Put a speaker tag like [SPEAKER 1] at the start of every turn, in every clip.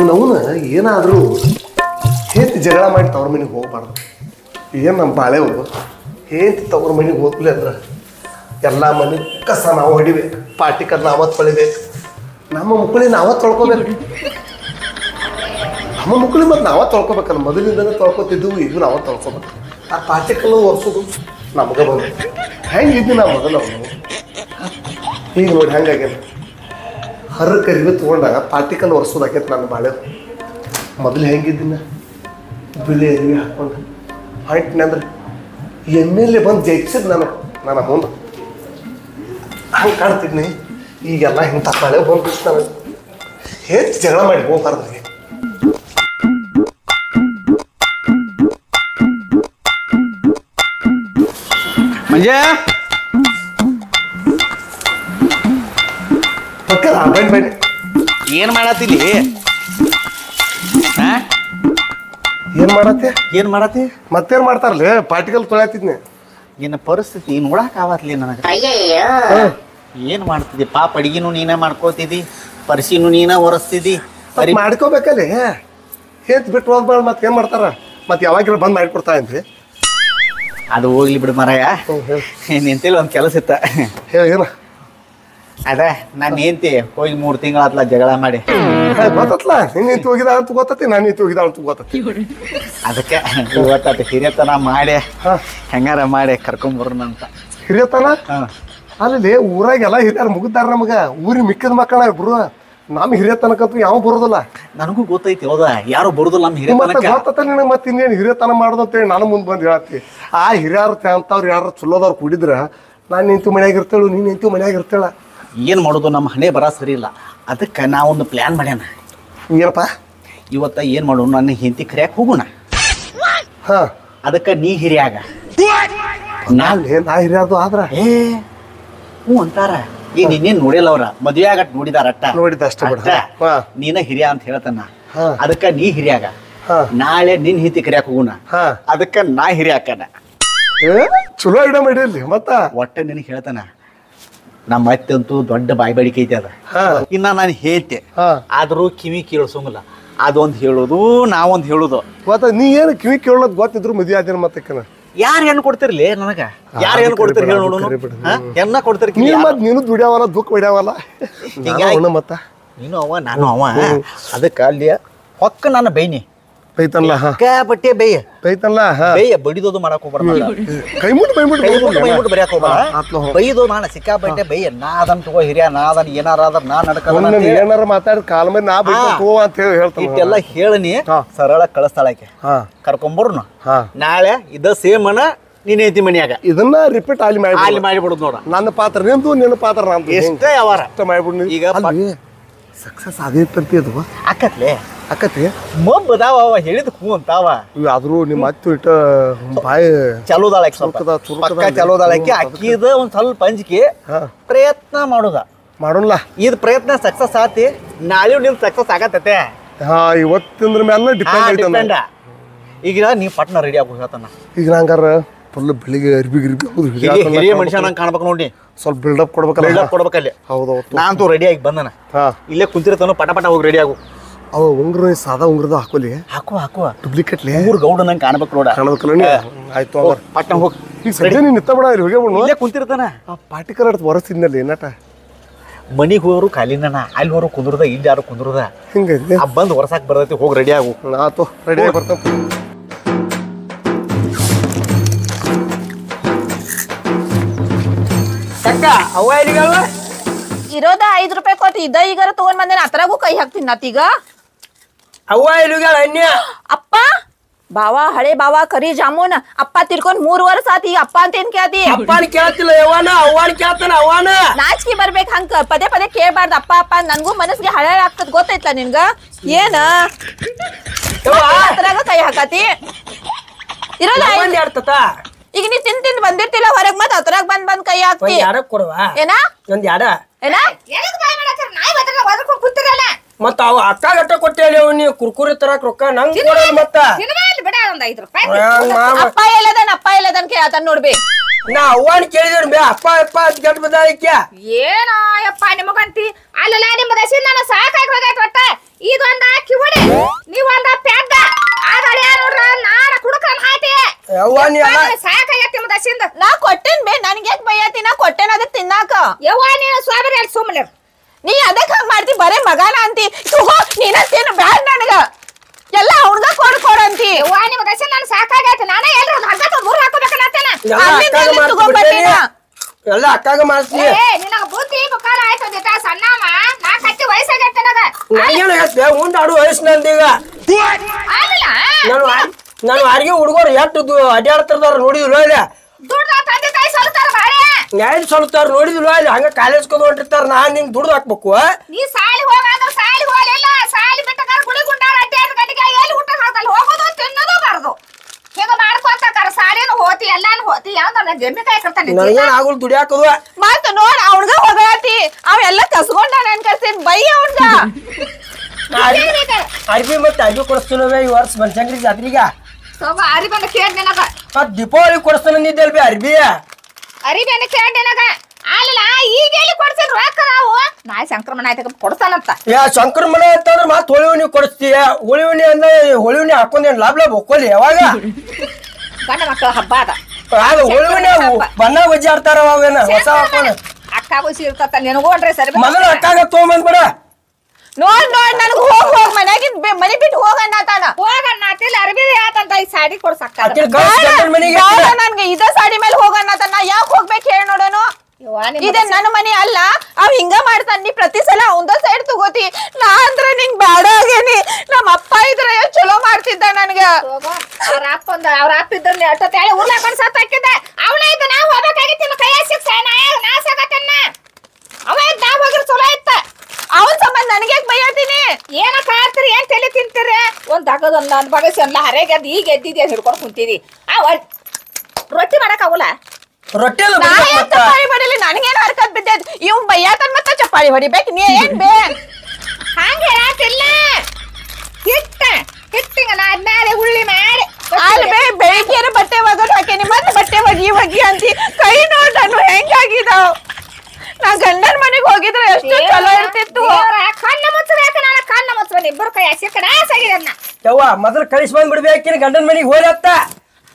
[SPEAKER 1] ಅವನ, ಏನಾದರೂ ಹೇತಿ ಜಗಳ ಮಾಡಿ ತವ್ರ ಮನೆಗೆ ಹೋಗ್ಬಾರ್ದು. ಏನು ನಮ್ಮ ಬಾಳೆವು ಹೇತಿ ತವ್ರ ಮನೆಗೆ ಹೋದ್ಲಿ ಅಂದ್ರೆ ಎಲ್ಲ ಮನೆ ಕಸ ನಾವು ಹೊಡಿಬೇಕು, ಪಾರ್ಟಿ ನಾವ ತೊಳಿಬೇಕು ನಮ್ಮ ಮಕ್ಕಳಿ ನಾವ ತೊಳ್ಕೊಬೇಕು. ನಮ್ಮ ಮುಕ್ಕಳಿ ಮತ್ತು ನಾವ ತೊಳ್ಕೊಬೇಕಲ್ಲ, ಮೊದಲಿಂದನೇ ತೊಳ್ಕೊತಿದ್ದೆವು ಇದು ನಾವು ತೊಳ್ಕೊಬೇಕು. ಆ ಪಾರ್ಟಿ ಕಲ್ಲು ಒರ್ಸೋದು ನಮಗೆ ಬಂದು. ಹೆಂಗಿದ್ದು ನಾವು ಮೊದಲು ಈಗ ನೋಡಿ ಹೆಂಗಾಗ್ಯಾನ ಹರ್ರ ಕರಿವಿ ತೊಗೊಂಡಾಗ ಪಾರ್ಟಿಕಲ್ ಒರೆಸೋದಾಕೈತೆ ನನ್ನ ಬಾಳೆ. ಮೊದಲು ಹೆಂಗಿದ್ದೀನ? ಬಿಳಿ ಅರಿವಿ ಹಾಕೊಂಡು. ಹಾಂಟ್ನೆ ಅಂದ್ರೆ ಎಂ ಎಲ್ ಎ ಬಂದು ಜಯಿಸಿದ್ ನನಗೆ ನನ್ನ ಮುಂದೆ ಹಂಗೆ ಕಾಣ್ತಿದ್ನಿ. ಈಗೆಲ್ಲ ಇಂಥ ಬಾಳೆ ಬಂದು ನಾನು ಹೆಚ್ಚು ಜಗಳ ಮಾಡಿ ಹೋಗ್ಬಾರ್ದು
[SPEAKER 2] ಮಂಜೆ?
[SPEAKER 1] ಬನ್ನಿ ಬನ್ನಿ.
[SPEAKER 2] ಏನ್ ಮಾಡತ್ತಿಲಿ ಹಾ?
[SPEAKER 1] ಏನು ಮಾಡತ್ತೆ
[SPEAKER 2] ಏನ್ ಮಾಡತ್ತಿ
[SPEAKER 1] ಮತ್ತೇನ್ ಮಾಡ್ತಾರಲ್ಲ ಪಾರ್ಟಿಕಲ್ ತೊಳ್ಯಾತಿದ್ನಿ.
[SPEAKER 2] ನಿನ್ನ ಪರಿಸ್ಥಿತಿ ನೋಡಕ್ ಆವತ್ಲಿ ನನಗ? ಏನ್ ಮಾಡ್ತಿದ್ದಿ? ಪಾಪ ಅಡಿಗೆನು ನೀನ ಮಾಡ್ಕೋತಿದ್ದಿ ಪರಿಸಿನು ನೀನ ಒರೆಸ್ತಿದ್ದಿ
[SPEAKER 1] ಮತ್ತೆ ಮಾಡ್ಕೋಬೇಕಲ್ಲಿ? ಹೇತ್ ಬಿಟ್ಟು ಹೋದ್ ಮತ್ತೆ ಏನು ಮಾಡ್ತಾರ? ಮತ್ತೆ ಯಾವಾಗಿರ ಬಂದ್ ಮಾಡಿಕೊಡ್ತಾ ಇದ್ರಿ.
[SPEAKER 2] ಅದು ಹೋಗ್ಲಿ ಬಿಡು ಮರಯ. ನಿಂತೇಳಿ ಒಂದ್ ಕೆಲಸ ಇತ್ತ.
[SPEAKER 1] ಹೇಳ ಏನು
[SPEAKER 2] ಅದ ನಾನು ಏಂತಿ ಹೋಗಿ ಮೂರ್ ತಿಂಗಳ ಜಗಳ ಮಾಡಿ.
[SPEAKER 1] ಗೊತ್ತತ್ಲ? ನೀನ್ ನಿಂತು ಹೋಗಿದ ಅಂತ ಗೊತ್ತತಿ ನಾನು ನಿಂತು ಹೋಗಿದ ಅಂತ ಗೊತ್ತತಿ.
[SPEAKER 2] ಅದಕ್ಕೆ ಇವತ್ತ ಹಿರಿಯತನ ಮಾಡಿ ಹೆಂಗಾರ ಮಾಡಿ ಕರ್ಕೊಂಬರ್ನ ಅಂತ.
[SPEAKER 1] ಹಿರಿಯತನ? ಅಲ್ಲಿ ಊರಾಗೆಲ್ಲ ಹಿರಿಯರ್ ಮುಗಿದಾರ ನಮಗ ಊರಿಗೆ ಮಿಕ್ಕಿದ ಮಕ್ಕಳ ಇಬ್ರು ನಮ್ ಹಿರಿಯತನಕಂತೂ ಯಾವ ಬರೋದಿಲ್ಲ.
[SPEAKER 2] ನನಗೂ ಗೊತ್ತೈತಿ ಹೌದಾ? ಯಾರು ಬರುದಿಲ್ಲ
[SPEAKER 1] ನಮ್
[SPEAKER 2] ಹಿರಿಯತನಕ
[SPEAKER 1] ಗೊತ್ತತ್ತ ನಿನಗೆ ಮತ್ತೆ ಇನ್ನೇನು ಹಿರಿಯತನ ಮಾಡೋದು ಅಂತೇಳಿ ನಾನು ಮುಂದೆ ಬಂದು ಹೇಳತ್ತಿ. ಆ ಹಿರಿಯರು ಅಂತವ್ರು ಯಾರು ಚಲೋದವ್ರು ಕುಡಿದ್ರ ನಾನು ನಿಂತು ಮನ್ಯಾಗ ಇರ್ತೇಳು ನೀನ್ ನಿಂತು ಮನ್ಯಾಗ ಇರ್ತೇಳ.
[SPEAKER 2] ಏನ್ ಮಾಡೋದು? ನಮ್ಮ ಹಣೆ ಬರ ಸರಿ ಇಲ್ಲ. ಅದಕ್ಕೆ ನಾವೊಂದು ಪ್ಲ್ಯಾನ್ ಮಾಡ್ಯಾನ.
[SPEAKER 1] ಏನಪ್ಪ
[SPEAKER 2] ಇವತ್ತ ಏನು ಮಾಡೋಣ ನನ್ನ ಹೆಂಡತಿ ಕರಿಯಾಕ ಹೋಗೋಣ
[SPEAKER 1] ಹಾಂ.
[SPEAKER 2] ಅದಕ್ಕೆ ನೀ ಹಿರಿಯಾಗ. ನಾ
[SPEAKER 1] ಅಲ್ಲಿ ನಾ ಆದ್ರ?
[SPEAKER 2] ಏ ಹ್ಞೂ ಅಂತಾರ. ಏ ನಿನ್ನೇನು ನೋಡಿಲ್ಲ ಅವ್ರ? ಮದುವೆ ಆಗಟ್ ನೋಡಿದಾರ ಅಟ್ಟ.
[SPEAKER 1] ನೋಡಿದ ಅಷ್ಟೇ ಬಿಡು. ಹಾ.
[SPEAKER 2] ನೀನ ಹಿರಿಯ ಅಂತ ಹೇಳ್ತಾನ.
[SPEAKER 1] ಹಾ.
[SPEAKER 2] ಅದಕ್ಕ ನೀ ಹಿರಿಯಾಗ.
[SPEAKER 1] ಹಾ.
[SPEAKER 2] ನಾಳೆ ನಿನ್ ಹಿತಿ ಕರಿಯಾಕ ಹೋಗೋಣ
[SPEAKER 1] ಹಾ.
[SPEAKER 2] ಅದಕ್ಕ ನಾ ಹಿರಿಯಾಕನ
[SPEAKER 1] ಏ ಚಲೋ ಇಡ ಮಾಡಿರ್ಲಿ ಮತ್ತ?
[SPEAKER 2] ಒಟ್ಟ ನಿನಗೆ ಹೇಳ್ತಾನ. ನಮ್ಮ ಅತ್ತೆ ಅಂತೂ ದೊಡ್ಡ ಬಾಯಿ ಬಡಿಕೆ ಐತಿ ಅದ.
[SPEAKER 1] ಹಾ.
[SPEAKER 2] ಇನ್ನ ನಾನು ಹೇಳ್ತೆ ಆದ್ರೂ ಕಿವಿ ಕೇಳಿಸೋಂಗಿಲ್ಲ. ಅದೊಂದು ಹೇಳೋದು ನಾವೊಂದು ಹೇಳೋದು.
[SPEAKER 1] ಗೊತ್ತ ನೀ ಏನು ಕಿವಿ ಕೇಳೋದ್ ಗೊತ್ತಿದ್ರು ಮದುವೆ ಆದಿನ ಮತ್ತಕ್ಕನ
[SPEAKER 2] ಯಾರು ಹೆಣ್ಣು ಕೊಡ್ತಿರ್ಲಿ ನನಗ? ಯಾರು ಹೆಣ್ಣು ಕೊಡ್ತಿರ್ ಹೇಳಿ ನೋಡೋಣ? ಹೆಣ್ಣ ಕೊಡ್ತೀರಿ
[SPEAKER 1] ನೀನು ದುಡಿಯಾವಲ್ಲ ದುಃಖ ಬಿಡ್ಯಾವಲ್ಲ ಹಿಂಗ ಮತ್ತ?
[SPEAKER 2] ನೀನು ಅವ ನಾನು ಅವ. ಅದಕ್ಕೆ ಅಲ್ಲಿ ಹೊಕ್ಕ ನನ್ನ ಬೈನಿ.
[SPEAKER 1] ಬೈತನ್ಲ ಹಾ.
[SPEAKER 2] ಬಟ್ಟೆ ಬೇಯ.
[SPEAKER 1] ಬೈತನ್ಲ ಹಾ.
[SPEAKER 2] ಬೇಯ ಬಡಿದೋದು ಮಾಡಕ್ ಹೋಗ್ಬಾರ್ದು
[SPEAKER 1] ಕೈ ಮುಟ್ಟು ಬೈ ಮುಟ್ಟು
[SPEAKER 2] ಕೈ ಮುಟ್ಟು ಬೈ ಮುಟ್ಟು ಬರಿಯಾಕ ಹೋಗ್ಬೇಡ
[SPEAKER 1] ಆತ್ಲ ಹೋಗ್.
[SPEAKER 2] ಬೈದು ನಾನು ಸಿಕ್ಕಾಪಟ್ಟೆ ಬೈಯ. ನಾ ಅದನ್ ತಗೋ ಹಿರಿಯ ನಾ ಅದನ್ ಏನಾರ ಅದ್ರ ನಾ ನಡ್ಕದ
[SPEAKER 1] ಏನಾರ ಮಾತಾಡಿ ಕಾಲ ಮೇಲೆ ನಾ ಬೈತು ಅಂತ ಹೇಳಿ ಹೇಳ್ತಾನ
[SPEAKER 2] ಇಟ್ಟೆಲ್ಲ ಹೇಳನಿ. ಸರಳ ಕಳಿಸ್ತಾಳಕ್ಕೆ
[SPEAKER 1] ಹಾ.
[SPEAKER 2] ಕರ್ಕೊಂಬರ್ನು.
[SPEAKER 1] ಹಾ.
[SPEAKER 2] ನಾಳೆ ಇದ ಸೇಮ್ ಅನ್ನ ನೀನ್ ಐತಿ ಮನ್ಯಾಗ.
[SPEAKER 1] ಇದನ್ನ ರಿಪೀಟ್ ಅಲ್ಲಿ
[SPEAKER 2] ಅಲ್ಲಿ
[SPEAKER 1] ಮಾಡಿ
[SPEAKER 2] ಮಾಡಿಬಿಡುದು ನೋಡ.
[SPEAKER 1] ನನ್ನ ಪಾತ್ರ ನಿಂದು ನಿನ್ನ ಪಾತ್ರ ನಂದು
[SPEAKER 2] ಎಷ್ಟೇ ಯಾವಾರ
[SPEAKER 1] ಮಾಡ್ಬಿಡು.
[SPEAKER 2] ಈಗ
[SPEAKER 1] ಸಕ್ಸಸ್ ಆಗೈತಂತಿ ಅದು.
[SPEAKER 2] ಅಕ್ಕತ್ಲೆ
[SPEAKER 1] ಆಕತಿ
[SPEAKER 2] ಮೊಬ್ಬ ಅದಾವ ಅವ ಹೇಳಿದ ಹೂ ಅಂತಾವ
[SPEAKER 1] ಇವ್ ಆದ್ರೂ ನಿಮ್ಮ ಅತ್ತು ಇಟ್ಟ ಬಾಯಿ
[SPEAKER 2] ಚಲೋದಾಳಕ್ಕೆ ಸ್ವಲ್ಪ. ಪಕ್ಕ
[SPEAKER 1] ಇದೆ.
[SPEAKER 2] ಚಲೋದಾಳಕ್ಕೆ ಅಕ್ಕಿದ ಒಂದ್ ಸ್ವಲ್ಪ ಅಂಜಿಕೆ ಪ್ರಯತ್ನ ಮಾಡುದ.
[SPEAKER 1] ಮಾಡೋಣ
[SPEAKER 2] ಇದ್ ಪ್ರಯತ್ನ ಸಕ್ಸಸ್ ಆತಿ ನಾಳೆ ನಿಮ್ಮ ಸಕ್ಸಸ್ ಆಗತ್ತತೆ.
[SPEAKER 1] ಹಾ ಇವತ್ತಿಂದ್ರ ಮೇಲೆ ಡಿಪೆಂಡ್
[SPEAKER 2] ಈಗ ನೀ ಪಟ್ನ ರೆಡಿ ಆಗ್ಬೋದು ಹೇಳ್ತಾನ.
[SPEAKER 1] ಈಗ ನಂಗಾರ ಫುಲ್ ಬೆಳಿಗ್ಗೆ ಅರ್ಬಿ ಗಿರ್ಬಿ
[SPEAKER 2] ಹಿರಿಯ ಮನುಷ್ಯ ನಂಗೆ ಕಾಣ್ಬೇಕು ನೋಡಿ.
[SPEAKER 1] ಸ್ವಲ್ಪ ಬಿಲ್ಡಪ್ ಕೊಡ್ಬೇಕಲ್ಲ.
[SPEAKER 2] ಬಿಲ್ಡಪ್ ಕೊಡ್ಬೇಕಲ್ಲ.
[SPEAKER 1] ಹೌದು
[SPEAKER 2] ನಾನಂತೂ ರೆಡಿ ಆಗಿ ಬಂದನ. ಇಲ್ಲೇ ಕುಂತಿರ್ತಾನು ಪಟ ಪಟ ಹೋಗಿ ರೆಡಿ ಆಗು.
[SPEAKER 1] ಅವ ಉಂಗ್ರ ಸಾದಾ ಉಂಗ್ರದ ಹಾಕೋಲಿ.
[SPEAKER 2] ಹಾಕುವ ಹಾಕುವ
[SPEAKER 1] ಡುಪ್ಲಿಕೇಟ್ಲಿ
[SPEAKER 2] ಮೂರು ಗೌಡ ನಂಗೆ ಕಾಣ್ಬೇಕು ನೋಡ.
[SPEAKER 1] ಕಾಣ್ಬೇಕಲ್ಲ ನೀ ಆಯ್ತು
[SPEAKER 2] ಪಟ್ಟ ಹೋಗಿ.
[SPEAKER 1] ಈಗ ಸರಿ ನೀನು ನಿತ್ತ ಬಿಡ ಇಲ್ಲಿ ಹೋಗಿ ಬಿಡು.
[SPEAKER 2] ಇಲ್ಲೇ ಕುಂತಿರ್ತಾನ
[SPEAKER 1] ಆ ಕಲರ್ ಹೊರಸಿದ್ನಲ್ಲಿ ಏನಟ
[SPEAKER 2] ಮನಿಗೆ ಹೋದ್ರು ಕಾಲಿನ ಅಲ್ಲಿ ಹೋರು ಕುಂದ್ರದ ಇಲ್ಲಿ ಯಾರು ಕುಂದ್ರದ? ಹಿಂಗೆ ಬಂದು ಹೊರಸಾಕ್ ಬರ್ತೈತಿ ಹೋಗಿ ರೆಡಿ ಆಗು.
[SPEAKER 1] ಆತು. ರೆಡಿ ಆಗಿ
[SPEAKER 3] ಅಕ್ಕ ಅವ್ವ ಎಲ್ಲಿಗಲ್ವ
[SPEAKER 4] ಇರೋದ ಐದ್ ರೂಪಾಯಿ ಕೊಟ್ಟು ಇದ ಈಗಾರ ತಗೊಂಡ್ ಬಂದೇನ ಅದ್ರಾಗೂ ಕೈ ಹಾಕ್ತೀನಿ ನಾತೀಗ
[SPEAKER 3] ಅವ್ವ ಎಲ್ಲಿಗಲ್ಲ ಅನ್ಯ?
[SPEAKER 4] ಅಪ್ಪ ಬಾವ ಹಳೆ ಬಾವ ಕರಿ ಜಾಮೂನ್ ಅಪ್ಪ ತಿರ್ಕೊಂಡ್ ಮೂರ್ ವರ್ಷ ಆತಿ ಅಪ್ಪ ಅಂತ ಏನ್ ಕೇಳ್ತಿ?
[SPEAKER 3] ಅಪ್ಪನ ಕೇಳ್ತಿಲ್ಲ ಯವ್ವನ ಅವ್ವನ ಕೇಳ್ತಾನ ಅವ್ವನ
[SPEAKER 4] ನಾಚಿಕೆ ಬರ್ಬೇಕ್ ಹಂಗ ಪದೇ ಪದೇ ಕೇಳ್ಬಾರ್ದು ಅಪ್ಪ ಅಪ್ಪ ನನ್ಗೂ ಮನಸ್ಸಿಗೆ ಹಳೆ ಆಗ್ತದ ಗೊತ್ತೈತ್ಲ ನಿನ್ಗ? ಏನ? ಅದ್ರಾಗ ಕೈ ಹಾಕತಿ? ಇರೋದ ಐದ್-
[SPEAKER 3] ಒಂದ್ ಎರಡು ತತ?
[SPEAKER 4] ಈಗ ನೀ ತಿಂದ್ ತಿಂದ್ ಬಂದಿರ್ತಿಲ್ಲ ಹೊರಗ್ ಮತ್ ಅದ್ರಾಗ ಬಂದ್ ಬಂದ್ ಕೈ ಹಾಕ್ತಿ.
[SPEAKER 3] ಯಾರ ಕೊಡುವ?
[SPEAKER 4] ಏನ?
[SPEAKER 3] ಒಂದ್
[SPEAKER 4] ಏನ?
[SPEAKER 3] ಮತ್ತ ಅವ ಅಕ್ಕ ಗಟ್ಟ ಕೊಟ್ಟೇಳಿ ಅವ್ ನೀ ಕುರ್ಕುರಿ ತರಕ್ ರೊಕ್ಕ ನಂಗ್ ಕೊಡಲ್ಲ ಮತ್ತ.
[SPEAKER 4] ಅಪ್ಪ ಎಲ್ಲದನ್ ಅಪ್ಪ ಎಲ್ಲದನ್ ಕೇಳತಾನ ನೋಡ್ಬಿ
[SPEAKER 3] ನಾ ಅವ್ವನ್ ಕೇಳಿದ್ರು ಬೇ ಅಪ್ಪ ಅಪ್ಪ ಅಂತ ಗಟ್ ಬದಾಳಿಕ್ಯ
[SPEAKER 5] ಏನೋ ಯಪ್ಪ ನಿಮಗಂತಿ? ಅಲ್ಲಲ್ಲ ನಿಮ್ಮ ದಶಿಂದ ನಾನು ಸಾಕಾಗಿ ಹೋಗೈತೆ ಒಟ್ಟ.
[SPEAKER 4] ಇದೊಂದ ಕಿವಡಿ ನೀವೊಂದ ಪೆದ್ದ ಆಗಡೆ ನೋಡ್ರ ನಾಡ ಕುಡುಕನ್ ಹಾಯ್ತಿ.
[SPEAKER 3] ಯವ್ವ ನೀ ಎಲ್ಲ
[SPEAKER 4] ಸಾಕಾಗೈತಿ ನಿಮ್ದ ನಾ ಕೊಟ್ಟೇನ್ ಬೇ ನನ್ಗೆ ಯಾಕೆ ಬೈಯತಿ? ನಾ ಕೊಟ್ಟೇನ ಅದಕ್ಕೆ ತಿನ್ನಾಕ. ಯವ್ವ ನೀನು ಸ್ವಾಮಿ ಅಲ್ಲಿ ಸುಮ್ಮನೆ ನೀ ಅದಕ್ಕೆ ಹಂಗ್ ಮಾಡ್ತಿ? ಬರೇ ಮಗನ ಅಂತಿ. ತಗೋ ನೀನ ತಿನ್ನು ಬ್ಯಾಡ ನನಗ. ಎಲ್ಲ ಅವ್ನ್ಗ ಕೊಡ್ ಕೊಡಂತಿ ಯವ್ವ ನಿಮ್ಮ ದಶ ನಾನು ಸಾಕಾಗೈತಿ ನಾನೇ ಎಲ್ರು ಹಗ್ಗ ಮೂರು ಹಾಕೋಬೇಕನ್ನತ್ತೇನ
[SPEAKER 3] ಎಲ್ಲ ಅಕ್ಕಾಗ ಮಾಡ್ಸ್ಬಿಡ್ತೀನಿ. ಎಲ್ಲ ಅಕ್ಕಾಗ ಮಾಡಿಸ್ಲಿ
[SPEAKER 4] ಏ ನಿನಗ ಬುದ್ಧಿ ಬುಕ್ಕಾರ ಆಯ್ತು ಸಣ್ಣವ. ನಾ ಕಟ್ಟಿ ವಯಸ್ಸಾಗೈತೆ
[SPEAKER 3] ನನಗೇನು ಹೇಳ್ತೆ ಉಂಡ್ ಆಡು ವಯಸ್ಸು ನಂದೀಗ
[SPEAKER 4] ಆಗಲ್ಲ.
[SPEAKER 3] ನಾನು ನಾನು ಅರ್ಗಿ ಹುಡುಗರು ಎಷ್ಟು ಅಡ್ಡಾಡ್ತಿರ್ದಾರ ನೋಡಿದ್ರು ಇಲ್ಲ?
[SPEAKER 4] ತಾಯಿ ಸಲ್ತಾರ
[SPEAKER 3] ನೋಡಿದ್ಲು ಇಲ್ಲ? ಹಂಗ ಕಾಲೇಜ್ ಕದು ಹೊಂಟಿರ್ತಾರ ನಾನ್ ನಿಂಗೆ ದುಡ್ದು ಹಾಕ್ಬೇಕು.
[SPEAKER 4] ಸಾಲಿ ಗುಂಡಾರ ಅಡ್ಡಾಡ್ ಗಂಡಿಗೆ ಎಲ್ಲಿ ಊಟ ಹಾಕಲ್ಲ ಹೋಗೋದು ತಿನ್ನೋದು ಬಾರ್ದು. ಹಿಂಗ ಮಾಡ್ಕೊಂತ ಕರ ಸಾಲಿನೂ ಹೋತಿ ಎಲ್ಲಾನು ಹೋತಿ ಯಾವ್ದು ನನ್ನ ಜಮ್ಮಿ ಕಾಯಿ ಕರ್ತಾನೆ
[SPEAKER 3] ನನಗೇನು ಆಗಲ್ ದುಡಿಯಾಕದು?
[SPEAKER 4] ಮತ್ತ ನೋಡ್ ಅವನ್ಗ ಹೋಗತಿ ಅವ ಎಲ್ಲ ಕಸ್ಕೊಂಡ ನನ್ ಕರ್ತೀನಿ ಬೈ ಅವನ್ಗ.
[SPEAKER 3] ಅರ್ಬಿ ಮತ್ತೆ ಅರ್ಬಿ ಕೊಡಿಸ್ತೀನವ ಈ ವರ್ಷ ಬನಶಂಕರಿ ಜಾತ್ರೆಗೆ.
[SPEAKER 4] ಅರಿಬನ್ನ ಕೇಳ್ ನಿನಗ.
[SPEAKER 3] ಮತ್ ದೀಪಾವಳಿ ಕೊಡಿಸ್ತಾನ ನಿದ್ದಲ್ಬಿ ಅರ್ಬಿ.
[SPEAKER 4] ಅರಿಬನ್ನ ಕೇಳ್ ನಿನಗ. ಅಲ್ಲ ಈಗ ಎಲ್ಲಿ ಕೊಡ್ತೀನಿ ರೊಕ್ಕ ನಾವು? ನಾಳೆ ಸಂಕ್ರಮಣ ಆಯ್ತು ಕೊಡ್ತಾನಂತ
[SPEAKER 3] ಯಾ ಶಂಕರ ಮನೆ ಅಂತಂದ್ರೆ ಮತ್ ಹೋಳಿವಣಿ ಕೊಡಿಸ್ತೀಯ? ಹೋಳಿವಣಿ ಅಂದ್ರೆ ಹೋಳಿವಣಿ ಹಾಕೊಂಡೇನ್ ಲಾಭ ಲಾಭ ಒಕ್ಕೊಲಿ ಯಾವಾಗ?
[SPEAKER 4] ಗಂಡ ಮಕ್ಕಳ ಹಬ್ಬ ಅದ.
[SPEAKER 3] ಅದು ಹೋಳಿವಣಿ ಬಣ್ಣ ಬಜ್ಜಿ ಆಡ್ತಾರ ಅವೇನ ಹೊಸ ಹಾಕೋಣ
[SPEAKER 4] ಅಕ್ಕ ಬಸಿ ಇರ್ತತ್ತ ಅಂದ್ರೆ ಸರಿ
[SPEAKER 3] ಮೊದಲು ಅಕ್ಕಾಗ ತೊಗೊಂಬಂದ್ಬಿಡ
[SPEAKER 4] ನೋಡ್ ನೋಡ್ ನನಗೆ ಹೋಗ್ ಹೋಗ್ ಮನ್ಯಾಗಿನ್ ಮನೆ ಬಿಟ್ಟು ಹೋಗಣ್ಣ ತಾನ. ಹೋಗಣ್ಣ ಅತ್ತಿಲ್ಲ ಅರ್ಬಿ ಆತಂತ ಈ ಸಾಡಿ ಕೊಡ್ಸಕ್ಕ
[SPEAKER 3] ಮನೆಗೆ.
[SPEAKER 4] ನನ್ಗೆ ಇದ ಸಾಡಿ ಮೇಲೆ ಹೋಗಣ್ಣ ತಾನ. ಯಾಕೆ ಹೋಗ್ಬೇಕು ಹೇಳಿ ನೋಡೋನು? ಇದೇ ನನ್ನ ಮನೆ ಅಲ್ಲ. ಅವ್ ಹಿಂಗ ಮಾಡ್ತಾನ. ನೀ ಪ್ರತಿ ಸಲ ಅವಂದ ಸೈಡ್ ತಗೋತಿ. ನಾ ಅಂದ್ರ ನಿಂಗ್ ಬ್ಯಾಡ ಆಗೇನಿ. ನಮ್ಮ ಅಪ್ಪ ಇದ್ರ ಚಲೋ ಮಾಡ್ತಿದ್ದ ನನ್ಗ. ಅವ್ರ ಅಪ್ಪ ಒಂದ್ ಅವ್ರ ಅಪ್ಪ ಇದ್ರ ಅಟ್ಟ ಹೇಳಿ ಊರ್ಲ ಬಂದ್ ಸತ್ ಹಾಕಿದ್ದೆ. ಅವನ ಇದ್ದ. ನಾವ್ ಹೋಗ್ಬೇಕಾಗಿತ್ತು ನಿಮ್ಮ ಕೈಯ ಶಿಕ್ಷ ನಾ ಸಾಕತ್ತನ್ನ ಅವ ಇದ್ದ ನಾವ್ ಹೋಗಿರ್ ಚಲೋ ಇತ್ತ. ಅವನ್ ಸಂಬಂಧ ನನಗೆ ಬೈಯತೀನಿ? ಏನ ಕಾಡ್ತೀರಿ ಏನ್ ತಲೆ ತಿಂತೀರಿ? ಒಂದ್ ದಗದ ಒಂದ್ ನನ್ ಬಗಸಿ ಒಂದ್ ಹರೆಗೆ ಅದ್ ಈಗ ಎದ್ದಿದ್ಯಾ ಹಿಡ್ಕೊಂಡು ಆ ಒಳ್- ರೊಟ್ಟಿ ಮಾಡಕ್ ಆಗಲ್ಲ?
[SPEAKER 3] ರೊಟ್ಟಿ.
[SPEAKER 4] ಚಪ್ಪಾಳಿ ಹೊಡಿಲಿ? ನನಗೇನು ಹರ್ಕತ್ ಬಿದ್ದೈತ್ ಇವ್ ಬೈಯಾತನ್ ಮತ್ತ ಚಪ್ಪಾಳಿ ಹೊಡಿಬೇಕು? ನೀ ಏನ್ ಬೇ ಹಂಗ ಹೇಳಾತಿಲ್ಲ. ಹಿಟ್ಟ ಹಿಟ್ಟಿಂಗ ನಾ ಅದ್ನಾಲೆ ಹುಳ್ಳಿ ಮಾಡಿ ಅಲ್ಲಿ ಬೇ ಬೆಳಿಗ್ಗೆ ಬಟ್ಟೆ ಒಗದು ಹಾಕೇನಿ ಮತ್ತೆ ಬಟ್ಟೆ ಒಗಿ ಒಗಿ ಅಂತಿ ಕೈ ನೋಡನು ಹೆಂಗಾಗಿದಾವ್ ನಾ ಗಂಡನ ಮನೆಗೆ ಹೋಗಿದ್ರೆ ಎಷ್ಟು ಚಲೋ ಇರ್ತಿತ್ತು. ಕಣ್ಣ ಮುಚ್ಚಬೇಕು ನಾನು ಕಣ್ಣ ಮುಚ್ಚಬೇಕು ಇಬ್ಬರು ಕೈ ಹಸಿ ಕಡೆ ಆಸಾಗಿದೆ ಅದನ್ನ
[SPEAKER 3] ಯವ್ವ ಮೊದಲು ಕಳಿಸಿ ಬಂದ್ಬಿಡ್ಬೇಕಿನ ಗಂಡನ ಮನೆಗೆ ಹೋರತ್ತ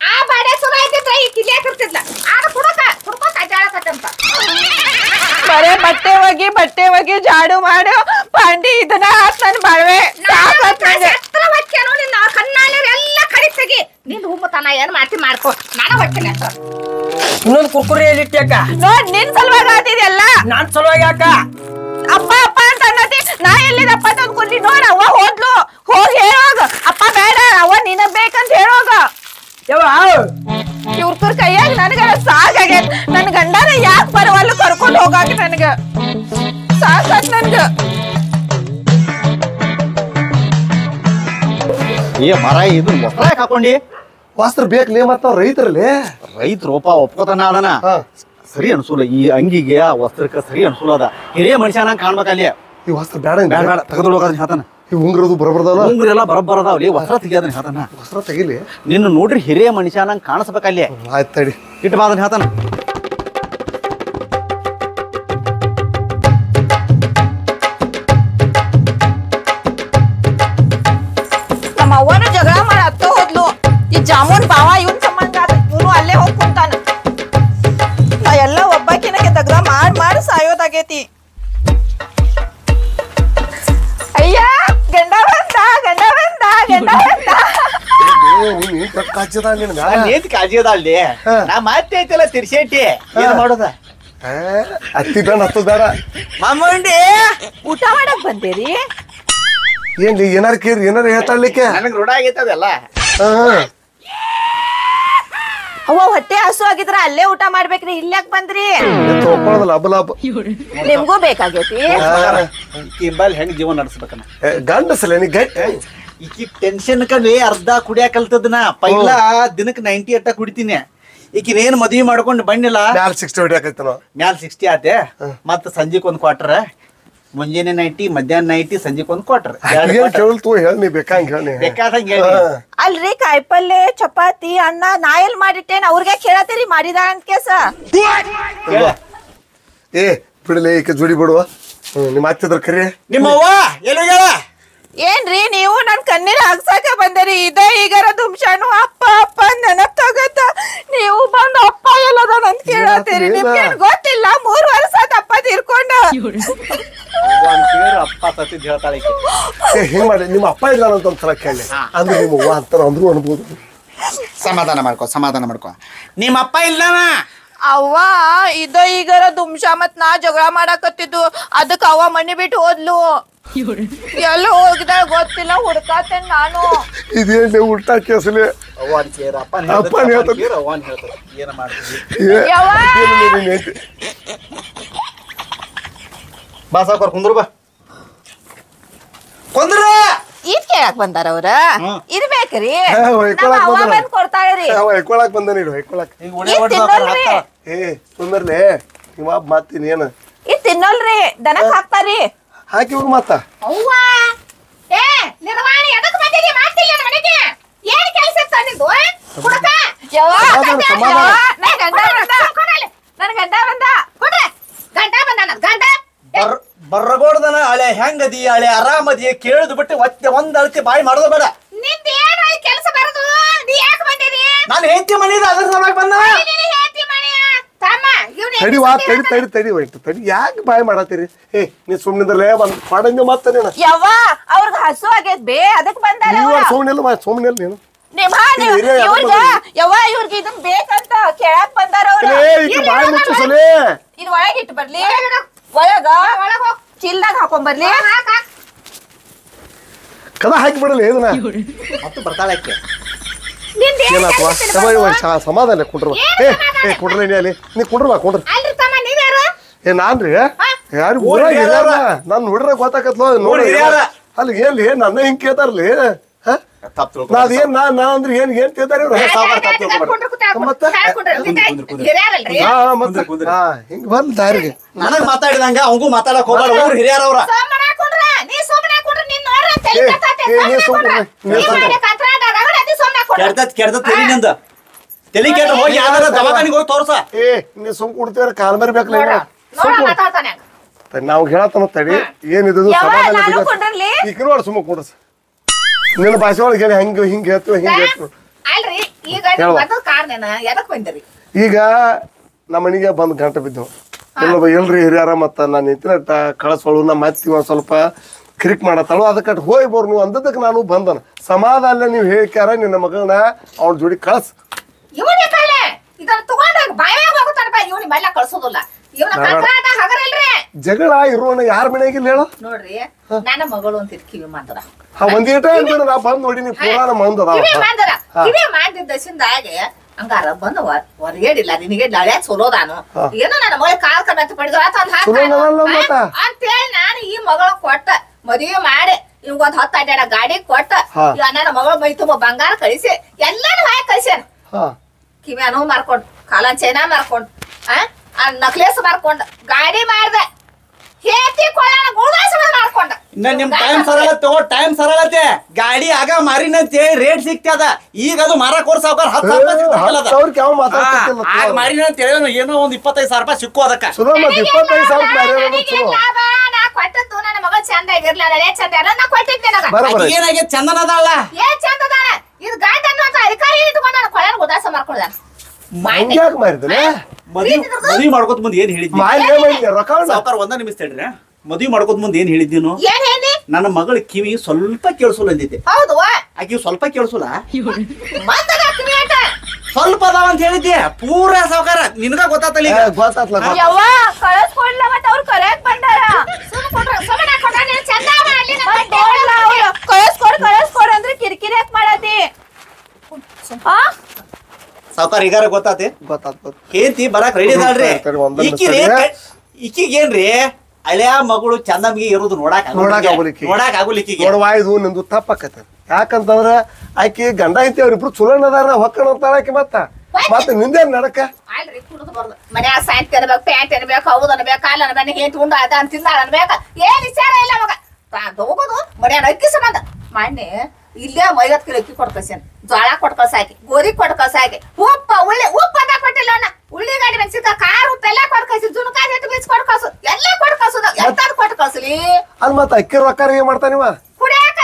[SPEAKER 4] ಆ ಬಾಡೆ ಸುರ ಇದ್ದಿದ್ರ ಈ ಕಿಲಿಯಾಕ ಇರ್ತಿದ್ಲ ಆಗ ಕುಡಕ ಕುಡ್ಕೋತ ಅಡ್ಡಾಡಕತ್ತಂತ ಬರೇ ಬಟ್ಟೆ ಹೋಗಿ ಬಟ್ಟೆ ಹೋಗಿ ಜಾಡು ಮಾಡು. ಪಾಂಡಿ ಇದನ್ನ ಹಾಕ್ತಾನ ನನ್ ಕಣ್ಣಾಲಿ ಎಲ್ಲ ಕಡಿ ತೆಗಿ. ನಿನ್ ಹುಮ್ಮತನ ಏನ್ ಮಾಡ್ತಿ ಮಾಡ್ಕೊ. ನಾನು ಹೊಟ್ಟಿನ
[SPEAKER 3] ಇನ್ನೊಂದು ಕುರ್ಕುರಿ ಎಲ್ಲಿಟ್ಯಾಕ
[SPEAKER 4] ನೋಡ್ ನಿನ್ ಸಲುವಾಗಿ ಆತಿದೆಲ್ಲ
[SPEAKER 3] ನಾನ್ ಸಲುವಾಗಿ ಯಾಕ?
[SPEAKER 4] ಅಪ್ಪ ಅಪ್ಪ ಅಂತ ಅನ್ನತಿ. ನಾ ಎಲ್ಲಿದಪ್ಪ ತಂದ್ಕೊಂಡಿ ನೋಡ ಅವ್ವ ಹೋದ್ಲು. ಹೋಗಿ ಹೇಳೋಗ. ಅಪ್ಪ ಬೇಡ ಅವ್ವ ನಿನ ಬೇಕಂತ ಹೇಳೋಗ.
[SPEAKER 3] ಯವ್ವ?
[SPEAKER 4] ಇವ್ರ ಕೈಯಾಗ ನನಗ ಸಾಗ ನನ್ ಗಂಡನ ಯಾಕೆ ಬರವಲ್ಲ ಕರ್ಕೊಂಡು ಹೋಗಾಕ ನನಗ? ಸಾಕಾತ್ ನನ್ಗ.
[SPEAKER 2] ಏ ಮರ ಇದು ವಸ್ತ್ರ ಯಾಕೆ ಹಾಕೊಂಡಿ?
[SPEAKER 1] ವಸ್ತ್ರ ಬೇಕಲೇ ಮತ್ತ ರೈತರಲ್ಲಿ ರೈತರಲ್ಲೇ.
[SPEAKER 2] ಒಪ್ಪ ರೂಪ ಒಪ್ಕೋತಾನ ಅದನ ಸರಿ ಅನ್ಸೂಲ ಈ ಅಂಗಿಗೆ ಆ ವಸ್ತ್ರಕ್ಕೆ ಸರಿ ಅನ್ಸೂಲ ಅದ. ಹಿರಿಯ ಮನುಷ್ಯನ ಕಾಣ್ಬೇಕಲ್ಲಿ
[SPEAKER 1] ಈ ವಸ್ತ್ರ ಬೇಡ
[SPEAKER 2] ಬೇಡ ಹೇಳ್ತಾನ
[SPEAKER 1] ಈ ಉಂಗ್ರದು ಬರಬರ್ದಲ್ಲ.
[SPEAKER 2] ಉಂಗ್ರ ಎಲ್ಲ ಬರಬರದಾವ್ಲಿ ವಸ್ತ್ರ ತೆಗಿಯೋದನ್ನ ಹೇಳ್ತಾನ
[SPEAKER 1] ವಸ್ತ್ರ ತೆಗಿಲಿ.
[SPEAKER 2] ನಿನ್ನ ನೋಡ್ರಿ ಹಿರಿಯ ಮನುಷ್ಯನಂಗ್ ಕಾಣಿಸ್ಬೇಕಲ್ಲಿ
[SPEAKER 1] ಆಯ್ತು ತಡಿ.
[SPEAKER 2] ಇಟ್ಟು ಬಾದನ್ ಹೇಳ್ತಾನ
[SPEAKER 1] ನೀನ್ ಕಚ್ಚದ ನಿನ್
[SPEAKER 2] ನೇತಿ. ನಾ ಮತ್ತೆ ಐತಲ್ಲ ತಿರ್ಸೇಟಿ ಏನ್ ಮಾಡೋದ?
[SPEAKER 1] ಅತ್ತಿ ಬೇಡ ಹತ್ತದ ಬೇಡ.
[SPEAKER 2] ಮಾಮಂಡಿ
[SPEAKER 4] ಊಟ ಮಾಡಕ್ ಬಂದಿರಿ?
[SPEAKER 1] ಏನ್ ಏನಾರ ಕೇರಿ ಏನಾರ ಹೇಳ್ತಾಳ್ಲಿಕ್ಕೆ?
[SPEAKER 2] ನನಗ್ ರೂಢ ಆಗೈತೆ ಅದೆಲ್ಲ.
[SPEAKER 4] ಅವ್ವ ಹೊಟ್ಟೆ ಹಸು ಆಗಿದ್ರ ಅಲ್ಲೇ ಊಟ ಮಾಡ್ಬೇಕ್ರಿ ಇಲ್ಲಾಕ್ ಬಂದ್ರಿ?
[SPEAKER 1] ಒಪ್ಪಳದ ಲಾಭ ಲಾಭ
[SPEAKER 4] ನಿಮ್ಗೂ ಬೇಕಾಗೈತಿ.
[SPEAKER 2] ಕಿಂಬಲ್ ಹೆಂಗ್ ಜೀವನ ನಡೆಸ್ಬೇಕನ್ನ
[SPEAKER 1] ಗಂಡಸಲೇ ಗಂಡಸಲೆ ನೀ ಗಟ್ಟಿ.
[SPEAKER 2] ಈಕಿ ಟೆನ್ಷನ್ ಕಂಡು ಅರ್ಧ ಕುಡಿಯಾಕ ಕಲ್ತದನ ಪೈಲ ದಿನಕ್ಕೆ ನೈಂಟಿ ಅಟ್ಟ ಕುಡಿತೀನಿ. ಈಕಿನ ಏನ್ ಮದ್ವಿ ಮಾಡ್ಕೊಂಡು ಬಣ್ಣಿಲ್ಲ
[SPEAKER 1] ಮ್ಯಾಲ ಸಿಕ್ಸ್ಟಿ ಹೊಡಿಯಾಕೈತಿ ನಾವು
[SPEAKER 2] ಮ್ಯಾಲ್ ಸಿಕ್ಸ್ಟಿ ಆತೆ. ಮತ್ತ ಸಂಜಿಕ್ ಒಂದ್ ಕ್ವಾರ್ಟರ್ ಮುಂಜಾನೆ ನೈಟಿ ಮಧ್ಯಾಹ್ನ ನೈಟಿ ಸಂಜಿಕ್ ಒಂದ್ ಕ್ವಾರ್ಟರ್
[SPEAKER 1] ಏನ್ ಕೇಳ್ತು ಹೇಳಿ ನೀ ಬೇಕಂಗ್ ಹೇಳಿ
[SPEAKER 2] ಬೇಕಾದಂಗ ಹೇಳಿ
[SPEAKER 4] ಅಲ್ರಿ ಕಾಯಿಪಲ್ಲೆ ಚಪಾತಿ ಅನ್ನ ನಾ ಎಲ್ ಮಾಡಿಟ್ಟೇನ್ ಅವ್ರಿಗೆ ಕೇಳತ್ತೀರಿ ಮಾಡಿದ ಅಂತ ಕೇಸ
[SPEAKER 1] ಏ ಬಿಡಲೇ ಈಕೆ ಜೋಡಿ ಬಿಡುವ. ನಿಮ್ಮ ಹತ್ತಿದ್ರ ಕರಿ.
[SPEAKER 2] ನಿಮ್ಮವ್ವ ಎಲ್ಲಿಗ್ಯಾಳ
[SPEAKER 4] ಏನ್ರಿ ನೀವು ನನ್ ಕಣ್ಣೀರ್ ಹಾಕ್ಸಾಕ ಬಂದರಿ? ಇದ ಈಗರ ದುಮ್ಶಾನು ಅಪ್ಪ ಅಪ್ಪ ನೆನಪ್ ತಗತ್ತ ನೀವು ಬಂದ ಅಪ್ಪ ಎಲ್ಲದ ಅಂತ ಕೇಳತ್ತೀರಿ. ನಿಮ್ಗೆ ಗೊತ್ತಿಲ್ಲ? ಮೂರ್ ವರ್ಷ ಅಪ್ಪ ತೀರ್ಕೊಂಡ.
[SPEAKER 2] ಅಪ್ಪ ಸತ್ತಿದ್ ಹೇಳ್ತಾಳೆ
[SPEAKER 1] ಹೆಂಗ್ ಮಾಡಿ. ನಿಮ್ಮ ಅಪ್ಪ ಇಲ್ಲ ಅಂತ ಒಂದ್ಸಲ ಕೇಳಿ. ಅಂದ್ರೆ ನಿಮ್ಮ ಅವ್ವ ಅಂತಾರ ಅಂದ್ರು ಅನ್ಬೋದು.
[SPEAKER 2] ಸಮಾಧಾನ ಮಾಡ್ಕೊ ಸಮಾಧಾನ ಮಾಡ್ಕೊ. ನಿಮ್ಮ ಅಪ್ಪ ಇಲ್ಲನ
[SPEAKER 4] ಅವ್ವ ಇದ ಈಗರ ದುಮ್ಶ ಮತ್ ನಾ ಜಗಳ ಮಾಡಾಕತ್ತಿದ್ದು. ಅದಕ್ಕ ಅವ್ವ ಮನೆ ಬಿಟ್ಟು ಹೋದ್ಲು. ಎಲ್ಲ ಹೋಗಿದಾಗ ಗೊತ್ತಿಲ್ಲ ಹುಡ್ಕಾತೇನ್ ನಾನು.
[SPEAKER 1] ಇದೇನು ಉಲ್ಟಾ ಕೇಸಲಿ
[SPEAKER 2] ಅವನ್ ಕೇರಪ್ಪ ಅಪ್ಪನ್
[SPEAKER 1] ಹೇಳ್ತಾನೆ.
[SPEAKER 2] ಕೇರ ಅವ್ವನ್ ಹೇಳ್ತಾನೆ ಏನ್ ಮಾಡ್ತೀವಿ
[SPEAKER 4] ಯವ್ವ!
[SPEAKER 2] ಬಾ ಸಾವ್ಕಾರ ಕುಂದ್ರು ಬಾ. ಕುಂದ್ರ
[SPEAKER 4] ಕೇಳಕ್ ಬಂದಾರ ಅವ್ರ?
[SPEAKER 2] ಹ್ಮ್.
[SPEAKER 4] ಇರ್ಬೇಕ್ರಿ
[SPEAKER 1] ಹಾ, ಹೊಯ್ಕೊಳಕ್
[SPEAKER 4] ನಮ್ಮ ಅವ್ವ
[SPEAKER 1] ಬಂದಾರ.
[SPEAKER 4] ಬಂದ್ ಕೊಡ್ತಾಳ್ರಿ
[SPEAKER 1] ಹೊಯ್ಕೊಳಕ್ ಬಂದ ನೀನು ಹೊಯ್ಕೊಳಕ್
[SPEAKER 2] ಈಗ ಉಡೆ
[SPEAKER 4] ಏನ್
[SPEAKER 2] ಹೊಡ್ದು
[SPEAKER 4] ತಿನ್ನೋಲ್ರಿ?
[SPEAKER 2] ಹಾಕ್ತಾಳ.
[SPEAKER 1] ಏ ಸುಂದರ್ಲೆ ನಿಮ್ಮ ಅಪ್ಪ
[SPEAKER 4] ಇದ್ ತಿನ್ನೋಲ್ರಿ. ದನಕ್ ಹಾಕ್ತಾರಿ.
[SPEAKER 1] ಹಾಕಿ ಹೋಗಿ ಮತ್ತ.
[SPEAKER 5] ಅವ್ವ. ಏ ನಿರ್ವಾಣಿ ಎದಕ್ ಬಂದಿದಿ ಮಾಡ್ತಿಲ್ಲ ನನ್ನ ಮನೆಗೆ. ಏನ್ ಕೆಲಸ ಇತ್ತ ನಿಂದು? ಹುಡುಕ
[SPEAKER 4] ಯವ್ವ,
[SPEAKER 1] ಸಮಾಧಾನ, ಸಮಾಧಾನ.
[SPEAKER 4] ಯವ್ವ, ನನ್ ಗಂಡ ಬಂದ. ಗಂಡ ಬಂದ.
[SPEAKER 5] ಕೊಡ್ರೆ. ಗಂಡ ಬಂದ ನನ್ ಗಂಡ.
[SPEAKER 2] ಬರ್ ಬರ್ರಗೋಡ್ದನ ಹಳೆ ಹೆಂಗದಿ ಹಳೆ ಆರಾಮದಿ ಕೇಳಿದ್ ಬಿಟ್ಟು ಒತ್ತೆ ಒಂದ್ ಅಳತಿ ಬಾಯಿ ಮಾಡೋದು ಬೇಡ.
[SPEAKER 5] ನಿಂದ ಏನು ಕೆಲಸ ಬರೋದು? ನೀ ಯಾಕೆ ಬಂದಿದಿ
[SPEAKER 2] ನಾನು ಹೆಂಡತಿ ಮನೆ ಅದ್ರ ಸಲುವಾಗಿ ಬಂದ
[SPEAKER 5] ಮನೆಯ. ತಮ್ಮ ಇವ್ನು
[SPEAKER 1] ತಡಿ ವಾ ತಡಿ ತಡಿ ತಡಿ ವೈಟ್ ತಡಿ ಯಾಕೆ ಬಾಯ್ ಮಾಡತ್ತೀರಿ? ಏ ನೀ ಸುಮ್ಮನಿದ್ರಲ್ಲೇ ಬಂದ್ ಪಡಂಗೆ ಮತ್ತೆ ನೀನು
[SPEAKER 4] ಯವ್ವ ಅವ್ರಿಗೆ ಹಸು ಆಗೈತ್ ಬೇ ಅದಕ್ಕೆ ಬಂದಾರ
[SPEAKER 1] ನೀವು
[SPEAKER 4] ಅವ್ರ.
[SPEAKER 1] ಸುಮ್ಮನಿಲ್ಲ ಸುಮ್ಮನಿಲ್ಲ ನೀನು?
[SPEAKER 4] ಯವ್ವ ಇವ್ರಿಗೆ ಇದನ್ ಬೇಕಂತ ಕೇಳಕ್ ಬಂದಾರ ಅವ್ರು.
[SPEAKER 1] ಬಾಯಿ
[SPEAKER 4] ಒಳಗ್ ಇಟ್ಟು ಬರ್ಲಿ. ಒಳಗ ಒಳಗ ಚಿಲ್ದಾಗ ಹಾಕೊಂಡ್ ಬರ್ಲಿ.
[SPEAKER 1] ಕದ ಹಾಕಿ ಬಿಡಲಿ ಇದನ್ನ.
[SPEAKER 2] ಮತ್ತು
[SPEAKER 1] ಏನಾತ್ವಾ ಸಮಾಧಾನ ಕುಂಡ್ರವ ಏ ಏ ಕುಂಡ್ರಿ ನೀ ಅಲ್ಲಿ. ನೀ ಕುಂಡ್ರ. ಏ ನಾನ್ರಿ? ಯಾರು ಊರಾಗ ನಾನು ನೋಡ್ರ ಗೊತ್ತಾಕತ್ಲ ನೋಡಿ. ಅಲ್ಲಿ ಏನ್ ನನ್ನ ಹಿಂಗ್ ಕೇಳ್ತಾರಲಿ? ಹಾ?
[SPEAKER 2] ತಪ್ಪು ತಿಳ್ಕೊ.
[SPEAKER 1] ನಾ ಅದೇನ್ ನಾ ನಾ ಅಂದ್ರೆ ಏನ್ ಏನ್ ಹಿಂಗ್ ದಾರಿಗೆ.
[SPEAKER 2] ನನಗ್ ಮಾತಾಡಿದಂಗ ಅವಂಗೂ ಮಾತಾಡಕ್ ಹಿರಿಯರವ್ರ. ಕೆಡ್ತತ್ ಕೆಡ್ತತ್ ತಲಿ ನಿಂದ. ತಲಿ ಕೆಟ್ಟ ಹೋಗಿ ಯಾವ್ದಾರ ದವಾಖಾನಿಗೆ ಹೋಗಿ ತೋರ್ಸ.
[SPEAKER 1] ಏ ನೀ ಸುಮ್ ಕುಡ್ತೀರ ಕಾಲ್ ಮರಿ ಬೇಕಲ್ಲ
[SPEAKER 5] ನೋಡ
[SPEAKER 1] ಸುಮ್
[SPEAKER 5] ಮಾತಾಡ್ತಾನೆ
[SPEAKER 1] ನಾವು ಹೇಳತ್ತನ ತಡಿ ಏನಿದು ಸಮಾಧಾನ.
[SPEAKER 4] ಕುಂಡ್ರಲಿ?
[SPEAKER 1] ಈಗ ನೋಡಿ ಸುಮ್ಮ ಕುಡ್ಸ. ನಿನ್ನ ಭಾಷೆ ಒಳಗೆ ಹೇಳಿ ಹಂಗ ಹಿಂಗ ಹೇಳ್ತು ಹಿಂಗ ಹೇಳ್ತೀವಿ.
[SPEAKER 5] ಅಲ್ರಿ ಈಗ
[SPEAKER 1] ಹೇಳುವ.
[SPEAKER 5] ಎದಕ್ ಬಂದಿರಿ?
[SPEAKER 1] ಈಗ ನಮ್ಮ ಮನೆಗೆ ಬಂದು ಗಂಟೆ ಬಿದ್ದವು. ಎಲ್ಲ ಎಲ್ರಿ ಹಿರಿಯರ ಮತ್ತ ನಾನು ನಿಂತಿನ ಕಳಸೋಳು ನಮ್ಮ ಅತ್ತಿ ಒಂದ್ ಸ್ವಲ್ಪ ಕಿರಿಕ್ ಮಾಡತ್ತಾಳು ಅದಕ್ಕೆ ಹೋಗಿ ಬರ್ನು ನೀವು ಅಂದದಕ್ಕೆ ನಾನು ಬಂದನ. ಸಮಾಧಾನ ನೀವು ಹೇಳ್ಕ್ಯಾರ ನಿನ್ನ ಮಗನ ಅವ್ನ ಜೋಡಿ ಕಳ್ಸ. ಜಗಳ ಇರೋಣ ಯಾರ ಮನೆಯಾಗಿಲ್ಲ ಹೇಳ?
[SPEAKER 5] ನೋಡ್ರಿ ನನ್ನ ಮಗಳು ಅಂತ ಕಿವಿ ಮಾತದ
[SPEAKER 1] ಹಾ ಒಂದ್ ಈಟ ಅಂದ್ಬಿಡು ನಾ ಬಂದ್ ನೋಡಿನಿ ಪುರಾಣ ಮಂದದ
[SPEAKER 5] ಕಿವಿ ಮಾಡಿದ್ದಸಿಂದಾಗೆ ಹಂಗಾರ ಬಂದು ಹೊರಗೇಡಿಲ್ಲ ನಿನಗೆ ಲಳ್ಯಾಕ್ ಚಲೋದಾನು ಏನೋ ನನ್ನ ಮಗಳ ಕಾಲ್ ಕಟ್ಟ ಪಡೆದ
[SPEAKER 1] ಅಂತ
[SPEAKER 5] ಹೇಳಿ ನಾನು ಈ ಮಗಳ ಕೊಟ್ಟ. ಮದುವೆ ಮಾಡಿ ಇವ್ಗೊಂದ್ ಹತ್ತು ಅಡ್ಯಾಡ ಗಾಡಿ ಕೊಟ್ಟ ನನ್ನ ಮಗಳ ಮೈ ತುಂಬ ಬಂಗಾರ ಕಳಿಸಿ ಎಲ್ಲಾನು ಹಾಯ್ ಕಳಿಸ್ಯಾನ. ಕಿವ್ಯಾನು ಮಾರ್ಕೊಂಡ್ ಕಾಲ ಚೈನಾ ಮಾರ್ಕೊಂಡ್ ಆ ಆ ನಕ್ಲೇಸ್ ಮಾರ್ಕೊಂಡ್ ಗಾಡಿ ಮಾಡ್ದೆ. ಕೊಳ್ಳನ ಮಾಡ್ಕೊಂಡ.
[SPEAKER 2] ನಿಮ್ ಟೈಮ್ ಸರಳ ತಗೋ ಟೈಮ್ ಸರಳತೆ. ಗಾಡಿ ಆಗ ಮಾರಿನಂತೆ ರೇಟ್ ಸಿಗ್ತದ. ಈಗ ಅದು ಮಾರಕ್ ವರ್ಷ ಮಾರಿನ ಹತ್ತು ಸಾವಿರ ರೂಪಾಯಿ ಸಿಗ್ತದಲ್ಲ ಅದ.
[SPEAKER 1] ಅವ್ರಿಗೆ ಯಾವ ಮಾತಾಡ್ತಿಲ್ಲ
[SPEAKER 2] ಆಗ ಮಾರಿನಂತ ಏನೋ ಒಂದ್ ಇಪ್ಪತ್ತೈದು ಸಾವಿರ ರೂಪಾಯಿ ಸಿಕ್ಕು ಅದಕ್ಕ.
[SPEAKER 1] ಚಲೋ ಮತ್ ಇಪ್ಪತ್ತೈದು ಸಾವಿರ ರೂಪಾಯಿ ಚಲೋ
[SPEAKER 5] ಲಾಭ ನಾ ಕೊಟ್ಟದ್ದು ನನ್ನ ಮಗ ಚಂದ ಅದೇ ಚಂದ ನಾ ಕೊಟ್ಟಿದ್ದೆ
[SPEAKER 2] ಚಂದನ ಅದಲ್ಲ
[SPEAKER 5] ಏನ್ ಚಂದ ಅದಾನ ಇದು ಗಾಡಿ ಅನ್ನೋ ಅಧಿಕಾರಿ ಇಟ್ಕೊಂಡು ನಾನು ಕೊಳನ ಗುದಾಸ ಮಾಡ್ಕೊಳ್ದ
[SPEAKER 1] ಹಂಗ್ಯಾಕ್ ಮಾರಿದನೆ?
[SPEAKER 2] ಮದ್ವಿ ಮದ್ವಿ ಮಾಡ್ಕೊತ ಮುಂದೆ ಏನ್
[SPEAKER 1] ಮಾಡಿದ್ಯ ರೊಕ್ಕ
[SPEAKER 2] ಸಾವ್ಕಾರ ಒಂದ ನಿಮಿಷ ಹೇಳ್ರಿ. ಮದ್ವಿ ಮಾಡ್ಕೊತ ಮುಂದೆ ಏನ್ ಹೇಳಿದ್ದೀನು
[SPEAKER 5] ಏನ್ ಹೇಳಿ
[SPEAKER 2] ನನ್ನ ಮಗಳ ಕಿವಿ ಸ್ವಲ್ಪ ಕೇಳಿಸಲ್ ಅಂದಿದ್ದೆ.
[SPEAKER 5] ಹೌದು
[SPEAKER 2] ಆಕಿ ಸ್ವಲ್ಪ ಕೇಳಿಸಲ್ಲ ಸ್ವಲ್ಪ ಅದಾವ ಅಂತ ಹೇಳಿದ್ದೆ. ಪೂರ ಸಾವುಕಾರ. ನಿನಗ ಗೊತ್ತಾತಲ್ಲ ಈಗ.
[SPEAKER 1] ಗೊತ್ತಾತ್ಲ ಗೊತ್ತಾತ್
[SPEAKER 4] ಯವ್ವ ಕಳಿಸ್ಕೊಡ್ಲ ಮತ್ತ ಅವ್ರು ಕರೆಯಕ್ ಬಂದಾರ
[SPEAKER 5] ಸುಮ್ ಕೊಟ್ರ ಸುಮ್ಮನೆ ಕೊಟ್ರ ನೀನು ಚಂದ ಮಾಡ್ಲಿ ನನ್ನ
[SPEAKER 4] ಮತ್ತ್ ನೋಡ್ಲ ಅವ್ರು ಕಳಿಸ್ಕೊಡ್ ಕಳಿಸ್ಕೊಡ್ ಅಂದ್ರೆ ಕಿರಿಕಿರಿ ಯಾಕ್ ಮಾಡತಿ ಆ
[SPEAKER 2] ಸಾವ್ಕಾರ ಈಗಾರ ಗೊತ್ತಾತಿ. ಕೇಂತಿ ಬರಾಕ್ ರೆಡಿ ಅದಾಳ್ರಿ ಈಕಿರಿ. ಈಕಿಗೇನ್ರಿ ಹಳೆಯ ಮಗಳು ಚಂದಮ್ಗೆ ಇರೋದು ನೋಡಾಕ
[SPEAKER 1] ನೋಡಾಕ
[SPEAKER 2] ನೋಡಾಕ ಆಗುಲ್ಲ ಈಕಿಗೆ.
[SPEAKER 1] ನೋಡುವ ಇದು ನಿಂದು ತಪ್ಪಾಕತ್ತ ಯಾಕಂತಂದ್ರ ಆಕಿ ಗಂಡ ಐತಿ ಅವ್ರಿಬ್ರು ಚಲೋ ಅದಾರ ಹೊಕ್ಕಣ ಅಂತಾಳ ಆಕಿ ಮತ್ತ. ಮತ್ತೆ ನಿಂದೇನ್ ನಡಕ?
[SPEAKER 5] ಅಲ್ರಿ ಕುಡಿದು ಬರ್ದು. ಮನ್ಯಾಗ ಸಾಯಂತಿ ಅನ್ಬೇಕು ಪ್ಯಾಂಟ್ ಅನ್ಬೇಕು ಹೌದು ಅನ್ಬೇಕು ಕಾಲ್ ಅನ್ಬೇಕು ಏನ್ ಉಂಡ ಅದ ಅಂತಿಲ್ಲ ಅನ್ಬೇಕು. ಏನ್ ವಿಚಾರ ಇಲ್ಲ ಮಗ ಹೋಗೋದು ಮನ್ಯಾಗ ಅಕ್ಕಿ ಸಂಬಂಧ. ಮೊನ್ನೆ ಇಲ್ಲೇ ಐವತ್ತು ಕಿಲೋ ಅಕ್ಕಿ ಜ್ವಾಳ ಜೋಳ ಹಾಕಿ ಕಳ್ಸಾಕಿ ಗೋಧಿ ಕಳ್ಸಾಕಿ ಉಪ್ಪ ಉಳ್ಳಿ ಉಪ್ಪು ಅದ ಕೊಟ್ಟಿಲ್ಲ ಅಣ್ಣ ಉಳ್ಳಿಗಡ್ಡಿ ಮೆಣಸಿನ್ಕಾಯಿ ಖಾರ ಉಪ್ಪು ಎಲ್ಲ ಕೊಟ್ಟು ಜುನಕಾಯಿ ಹಿಟ್ಟು ಬೀಸ್ ಕೊಟ್ಟು ಕಳ್ಸು ಎಲ್ಲ ಕೊಟ್ಟು ಕಳ್ಸೋದು ಎಂತಾದ್ರು ಕೊಟ್ಟು ಮತ್ತೆ
[SPEAKER 1] ಅದ್ ಮತ್ತ ಅಕ್ಕಿ ರೊಕ್ಕ ಏನ್ ಮಾಡ್ತಾನಿವ
[SPEAKER 5] ಕುಡಿಯಾಕ?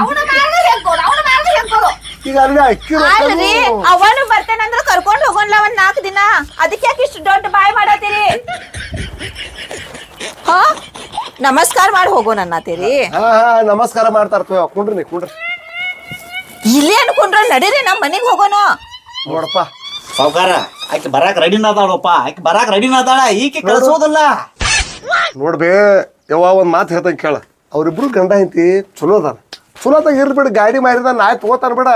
[SPEAKER 5] ಅವನು ಮಾರ್ಗ ಹೆಂಗೋದು ಅವನು ಮಾರ್ಗ ಹೆಂಗೋದು
[SPEAKER 1] ಈಗ ಅಲ್ಲಿ ಅಕ್ಕಿ
[SPEAKER 4] ಅಲ್ರಿ
[SPEAKER 1] ರೊಕ್ಕನು-
[SPEAKER 4] ಅವನು ಬರ್ತೇನಂದ್ರ ಕರ್ಕೊಂಡು ಹೋಗೋಣ ಒಂದ್ ನಾಲ್ಕು ದಿನ. ಅದಕ್ಕೆ ಯಾಕೆ ಇಷ್ಟು ದೊಡ್ಡ ಬಾಯ್ ಮಾಡತ್ತೀರಿ? ಹಾ? ನಮಸ್ಕಾರ ಮಾಡಿ ಹೋಗೋಣ ಅನ್ನತ್ತೀರಿ.
[SPEAKER 1] ಹಾ ಹಾ ನಮಸ್ಕಾರ ಮಾಡ್ತಾರ ತೋ ಕುಂಡ್ರಿ ಕುಂಡ್ರಿ.
[SPEAKER 4] ಇಲ್ಲೇ ಅನ್ಕೊಂಡ್ರ ನಡೀರಿ ನಮ್ಮ ಮನೆಗ್ ಹೋಗೋಣ.
[SPEAKER 1] ನೋಡಪ್ಪ.
[SPEAKER 2] ಸಾವುಕಾರ ಆಕಿ ಬರಾಕ್ ರೆಡಿನ ಅದಾಳಪ್ಪ ಆಕಿ ಬರಾಕ್ ರೆಡಿನ ಅದಾಳ ಈಕೆ ಕಳ್ಸೋದಲ್ಲ.
[SPEAKER 1] ನೋಡ್ಬೇ ಯಾವ ಒಂದ್ ಮಾತು ಹೇಳ್ತಂಗೆ ಕೇಳ. ಅವ್ರಿಬ್ರು ಗಂಡ ಹೆಂಡತಿ ಚಲೋ ಅದಾನ ಚಲೋ ಅದಾಗ ಇರ್ಲಿ ಬಿಡ ಗಾಡಿ ಮಾರಿದ ನಾಯ್ ತಗೋತಾನ ಬಿಡ.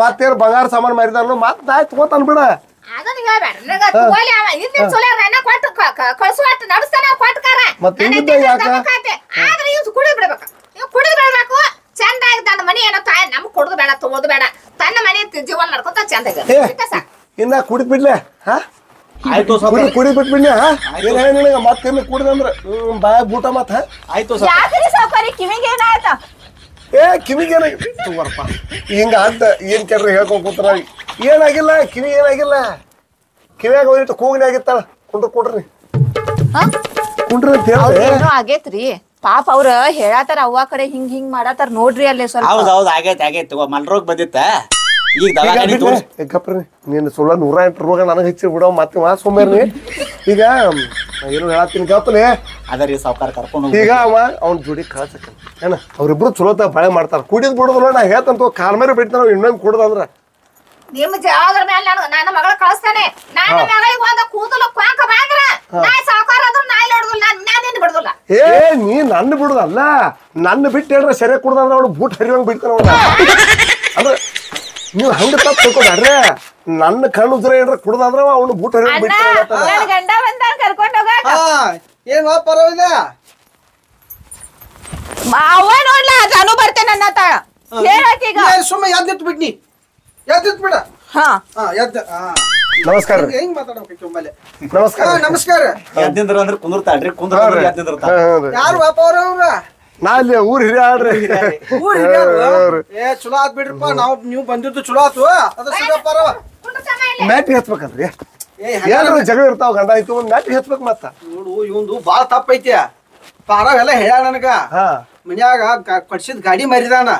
[SPEAKER 1] ಮತ್ತೇನು ಬಂಗಾರ ಸಾಮಾನ್ ಮಾರಿದಾನು ಮತ್ತೆ ನಾಯ್ ತಗೋತಾನ ಬಿಡ. ಮತ್ತೆ ಯಾಕ?
[SPEAKER 5] ಆದ್ರೆ ಇವ್ ಕುಡಿದ್ ಬಿಡ್ಬೇಕು ಇವ್ ಕುಡಿದ್ ಬಿಡ್ಬೇಕು ಚಂದ ತನ್ನ ಮನಿ ಏನೋ ತಾಯ ನಮ್ಗೆ ಕೊಡೋದು ಬೇಡ ತಗೋದು ಬೇಡ. ತನ್ನ ಮನೆ ಜೀವನ ನಡ್ಕೊತ ಚಂದ
[SPEAKER 1] ಏ ಇನ್ನ ಕುಡಿದ್ ಬಿಡ್ಲೆ ಹಾ?
[SPEAKER 2] ಆಯ್ತು
[SPEAKER 1] ಕುಡಿ
[SPEAKER 2] ಸಾವ್ಕಾರ
[SPEAKER 1] ಕುಡಿ ಬಿಟ್ಬಿಡ್ಲಿ ಹಾ? ಏನ್ ಹೇಳಿ ನಿನಗ? ಮತ್ತೇನು ಕುಡಿದಂದ್ರ ಹ್ಮ್ ಬಾಯಾಗ ಬೂಟ ಮತ್ತ
[SPEAKER 2] ಆಯ್ತು ಸಾವ್ಕಾರ
[SPEAKER 4] ಯಾಕ್ರಿ ಸಾವ್ಕಾರಿ ಕಿವಿಗೆ ಏನಾಯ್ತ?
[SPEAKER 1] ಏ ಕಿವಿಗೆ ಏನಾಗಿಲ್ಲ ತಗೋರಪ್ಪ. ಹಿಂಗ ಅಂತ ಏನ್ ಕೇಳ್ರಿ ಹೇಳ್ಕೊಂಡ್ ಕೂತ್ರ ಏನಾಗಿಲ್ಲ ಕಿವಿ ಏನಾಗಿಲ್ಲ. ಕಿವಿಯಾಗ ಹೋಗಿಟ್ಟು ಕೂಗಿನ ಆಗಿತ್ತಾಳ ಕುಂಡ್ರ ಕುಂಡ್ರಿ. ಕುಂಡ್ರಿ ಅಂತ ಹೇಳ್ದೆ.
[SPEAKER 4] ಏನೋ ಆಗೇತ್ರಿ. ಪಾಪ ಅವ್ರ ಹೇಳಾತಾರ ಅವ್ವ ಕಡೆ ಹಿಂಗ್ ಹಿಂಗ್ ಮಾಡಾತಾರ ನೋಡ್ರಿ ಅಲ್ಲೇ ಸ್ವಲ್ಪ.
[SPEAKER 2] ಹೌದ್ ಹೌದ್ ಆಗೈತೆ ಆಗೈತೆ ತಗೋ ಮಲ್ರೋಗ್ ಬಂದಿತ್ತ. ಈಗ ದವಾಖಾನೆ ತೋರ್ಸ್.
[SPEAKER 1] ನೀನು ಸುಳ್ಳ ನೂರ ಎಂಟು ರೋಗ ನನಗೆ ಹಚ್ಚಿ ಬಿಡೋ ಮತ್ತೆ ಮಾ ಸೋಮೇರ್ನಿ ಈಗ ನಾ ಏನು ಹೇಳತ್ತೀನಿ ಗಪ್ಪಲೆ
[SPEAKER 2] ಅದರಿ ಸಾವ್ಕಾರ ಕರ್ಕೊಂಡು ಹೋಗಿ
[SPEAKER 1] ಈಗ ಅವ ಅವ್ನ ಜೋಡಿ ಕಳ್ಸಕ್ಕ ಏನ ಅವ್ರಿಬ್ರು ಚಲೋತ ಬಳೆ ಮಾಡ್ತಾರ. ಕುಡಿದ್ ಬಿಡುದಿಲ್ಲ ನಾ ಹೇಳ್ತಂತ ಕಾಲ್ ಮೇಲೆ ಬಿಡ್ತಾನ ಇನ್ನೊಂದು ಕುಡ್ದಂದ್ರ
[SPEAKER 5] ನಿಮ್ ಜಾಗರ ಮೇಲೆ ನಾನು ನನ್ನ ಮಗಳ ಕಳಿಸ್ತಾನೆ. ನನ್ನ ಮಗಳಿಗೆ ಒಂದ ಕೂದಲು ಕ್ವಾಂಕ ಬಂದ್ರ. ನಾಯಿ ಸಾವುಕಾರ ಆದ್ರೂ ನಾಯಿ ನೋಡುದಿಲ್ಲ ನಾನ್ ನಾನ್ ನಿನ್ನ ಬಿಡುದಿಲ್ಲ.
[SPEAKER 1] ಏ ನೀ ನನ್ನ ಬಿಡುದಲ್ಲ. ನನ್ನ ಬಿಟ್ಟು ಹೇಳ್ರೆ ಸೆರೆ ಕುಡ್ದಂದ್ರೆ ಅವ್ನು ಬೂಟ್ ಹರಿವಂಗ್ ಬಿಡ್ತಾನ ಅವ್ನ. ಅಂದ್ರೆ ನೀವು ಹಂಗ ತಪ್ಪು ತಿಳ್ಕೊಬ್ಯಾಡ್ರೆ. ನನ್ನ ಕಣ್ಣು ಉದ್ರ ಏನ್ರ ಕುಡ್ದಂದ್ರೆ ಅವ್ನು ಬೂಟ್ ಹರಿವಂಗ್
[SPEAKER 4] ಅಣ್ಣ
[SPEAKER 1] ಬಿಡ್ತಾನ
[SPEAKER 4] ನನ್ ಗಂಡ ಬಂದ ಕರ್ಕೊಂಡು ಹೋಗಾಕ.
[SPEAKER 6] ಏನ್ ಪರವಾಗಿಲ್ಲ.
[SPEAKER 4] ಅವ್ವ ನೋಡ್ಲ ನಾನು ಬರ್ತೇನೆ ಅನ್ನತಾಳ ಹೇಳಕೀಗ
[SPEAKER 6] ಸುಮ್ಮನೆ ಎದ್ದಿತ್ತು ಬಿಡ್ನಿ ಎದ್ದಿತ್ತು ಬಿಡ.
[SPEAKER 4] ಹಾ.
[SPEAKER 6] ಹಾ ಎದ್ದ ಹಾ.
[SPEAKER 1] ನಮಸ್ಕಾರ. ರೀ
[SPEAKER 6] ಹೆಂಗ್ ಮಾತಾಡ್ಬೇಕು ಒಮ್ಮೆಲೆ?
[SPEAKER 1] ನಮಸ್ಕಾರ.
[SPEAKER 6] ಹಾ. ನಮಸ್ಕಾರ.
[SPEAKER 2] ಎದ್ದಿಂದ್ರ ಅಂದ್ರೆ ಕುಂದಿರ್ತಾಳ್ರಿ ಕುಂದ್ರ
[SPEAKER 1] ಹಾ ರೀ.
[SPEAKER 2] ಎದ್ದಿಂದಿರ್ತಾಳ
[SPEAKER 1] ಹಾ, ಹಾ ರೀ.
[SPEAKER 6] ಯಾರು ವಾಪ ಅವ್ರ
[SPEAKER 1] ನಾ ಅಲ್ಲಿ ಊರ್ ಹಿರಿಯಾಡ್ರಿ
[SPEAKER 6] ಊರ್ ಹಿರಿಯರು. ಏ ಚಲೋ ಆತ್ ಬಿಡ್ರಿಪ್ಪ ನಾವು ನೀವು ಬಂದಿದ್ದು ಚಲೋ ಆತು. ಅದ ಸಿಗಪ್ಪಾರ
[SPEAKER 1] ಹಚ್ಬೇಕಂದ್ರಿ
[SPEAKER 6] ಏ
[SPEAKER 1] ಏನಾರ ಜಗಳ ಇರ್ತಾವ ಗಂಡ ಆಯ್ತು ಒಂದ್ ಮ್ಯಾಟ್ ಹಚ್ಬೇಕು ಮತ್ತ.
[SPEAKER 6] ನೋಡು ಇವಂದು ಬಾಳ ತಪ್ಪೈತಿ ಪಾರವೆಲ್ಲ ಹೇಳ್ಯಾಳ ನನಗ.
[SPEAKER 1] ಹಾ.
[SPEAKER 6] ಮನ್ಯಾಗ ಕಟ್ಸಿದ್ ಕೊಡ್ಸಿದ್ ಗಾಡಿ ಮಾರಿದಾನ.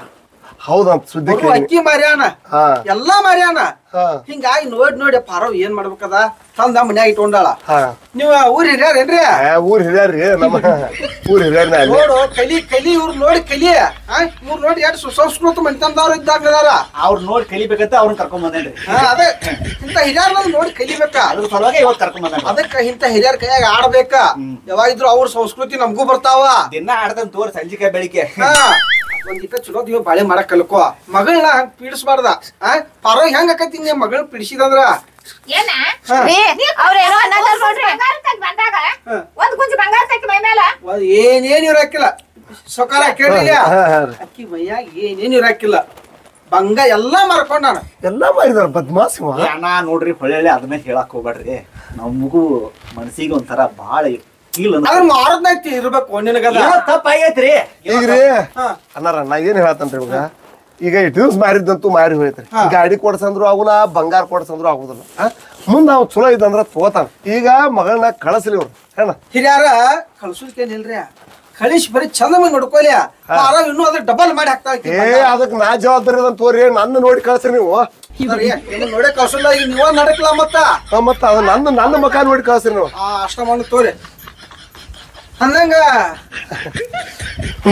[SPEAKER 1] ಹೌದಂತ ಸುದ್ದಿ
[SPEAKER 6] ಬರು
[SPEAKER 1] ಕೇಳಿ.
[SPEAKER 6] ಅಕ್ಕಿ ಮಾರ್ಯಾನ.
[SPEAKER 1] ಹಾ.
[SPEAKER 6] ಎಲ್ಲಾ ಮಾರ್ಯಾನ.
[SPEAKER 1] ಹಾ.
[SPEAKER 6] ಹಿಂಗಾಗಿ ನೋಡಿ ನೋಡಿ ಪಾರವ್ ಏನ್ ಮಾಡ್ಬೇಕದ? ತಂದ ಮನ್ಯಾಗ ಇಟ್ಕೊಂಡಾಳ.
[SPEAKER 1] ಹಾ.
[SPEAKER 6] ನೀವ್ ಊರ್ ಹಿರಿಯರೇನ್ರಿ?
[SPEAKER 1] ಏ, ಊರ್ ಹಿರಿಯಾರ್ರಿ ನಮ್ಮ ಊರ್ ಹಿರಿಯರ್ನ ಅಲ್ಲಿ.
[SPEAKER 6] ನೋಡು ಕಲಿ ಕಲಿ ಇವ್ರ ನೋಡಿ ಕಲಿ. ಇವ್ರ ಇವ್ರು ನೋಡಿ ಎರಡು ಸುಸಂಸ್ಕೃತ ಮನೆತನದವ್ರು ಇದ್ದಾಗ
[SPEAKER 2] ಅವ್ರ ನೋಡಿ ಕಲಿಬೇಕಂತ ಅವ್ರನ್ನ ಕರ್ಕೊಂಡ್ ಬಂದೇನ್ರಿ.
[SPEAKER 6] ಅದೇ ಇಂತ ಹಿರಿಯರ್ನ ನೋಡಿ ಕಲಿಬೇಕ.
[SPEAKER 2] ಅದ್ರ ಸಲುವಾಗಿ ಇವತ್ತು ಕರ್ಕೊಂಡ್ ಬಂದೇನ್ರಿ.
[SPEAKER 6] ಅದಕ್ಕ ಇಂತ ಹಿರಿಯರ್ ಕೈಯಾಗ ಆಡ್ಬೇಕ. ಯಾವಾಗಿದ್ರು ಅವ್ರ ಸಂಸ್ಕೃತಿ ನಮಗೂ ಬರ್ತಾವ.
[SPEAKER 2] ದಿನ ಆಡ್ದಂತ ತೋರ್ ಸಂಜಿಕೆ ಬೆಳಿಗ್ಗೆ.
[SPEAKER 6] ಹಾ. ಒಂದಿಟ ಚಲೋ ದಿವ ಬಾಳೆ ಮಾಡಕ್ ಕಲ್ಕೋ. ಮಗಳನ್ನ ಹಂಗ ಪೀಡಿಸ್ಬಾರ್ದ ಆ? ಪರ ಹೆಂಗ ಆಕತಿ ನೀ ಮಗಳ್ ಪೀಡಿಸಿದಂದ್ರ?
[SPEAKER 5] ಏನ?
[SPEAKER 4] ಅವ್ರೇನೋ ಅನ್ನತಾರ ನೋಡ್ರಿ
[SPEAKER 5] ಬಂಗಾರ ತೆಗ್ದ್ ಬಂದಾಗ. ಒಂದ್ ಕುಂಚ ಬಂಗಾರ ತೆಗ್ದು ಮೈ ಮೇಲೆ
[SPEAKER 6] ಏನೇನ್ ಇರಾಕಿಲ್ಲ ಸೊಕಾರ ಕೇಳಿಲ್ಲ
[SPEAKER 1] ಹಾ, ಹಾ ರೀ.
[SPEAKER 6] ಅಕ್ಕಿ ಮೈಯಾಗ ಏನೇನ್ ಇರಾಕಿಲ್ಲ ಬಂಗ ಎಲ್ಲಾ ನಾನು.
[SPEAKER 1] ಎಲ್ಲಾ ಮಾಡಿದಾರ ಬದ್ಮಾಸ್
[SPEAKER 2] ಅಣ್ಣ ನೋಡ್ರಿ ಹೊಳ್ಳೆ ಅದನ್ನ ಹೇಳಕ್ ಹೋಗ್ಬೇಡ್ರಿ. ನಮಗೂ ಮನಸ್ಸಿಗೆ ಒಂಥರ ಬಾಳ ಫೀಲ್
[SPEAKER 6] ಅದ್ರ ಮಾರದ್ನಾಯ್ತಿ ಇರ್ಬೇಕು ನಿನಗದ.
[SPEAKER 2] ತಪ್ಪಾಗೈತ್ರಿ
[SPEAKER 1] ಈಗ್ರಿ
[SPEAKER 6] ಹಾ.
[SPEAKER 1] ಅನ್ನಾರ ನಾ ಏನ್ ಹೇಳತ್ತಂತ್ರಿ ಇವಾಗ? ಈಗ ಇಟ್ ದಿವ್ಸ ಮಾರಿದ್ದಂತೂ ಮಾರಿ ಹೋಯ್ತ್ರಿ. ಗಾಡಿ ಕೊಡ್ಸಂದ್ರು ಆಗುಲ್ಲ ಬಂಗಾರ ಕೊಡ್ಸಂದ್ರು ಆಗುದಿಲ್ಲ. ಮುಂದ ಅವ್ ಚಲೋ ಇದಂದ್ರ ತಗೋತಾನ ಈಗ ಮಗಳನ್ನ ಕಳಸಲಿ ಅವ್ರು ಹೇಳ
[SPEAKER 6] ಹಿರಿಯಾರ ಕಳ್ಸುದಕ್ಕೇನಿಲ್ರಿ ಕಳಿಸಿ ಬರೀ ಚಂದ ನೋಡ್ಕೊಲಿ. ಇನ್ನೂ ಅದ್ರ ಡಬಲ್ ಮಾಡಿ ಹಾಕ್ತಾ
[SPEAKER 1] ಏ ಅದಕ್ಕೆ ನಾ ಜವಾಬ್ದಾರಿ ಅದನ್ನ ತೋರಿ ನನ್ನ ನೋಡಿ ಕಳ್ಸ್ರಿ ನೀವು.
[SPEAKER 6] ನೋಡೇ ಕಳ್ಸಲ್ಲ ಈಗ ನೀವ ನಡಕ್ಲ ಮತ್ತ.
[SPEAKER 1] ಮತ್ತ ಅದು ನನ್ನ ನನ್ನ ಮಕ ನೋಡಿ ಕಳ್ಸ್ರಿ ನೀವು.
[SPEAKER 6] ಆ ಅಷ್ಟ ಮಾಡಿ ತೋರಿ. ಅಂದಂಗ.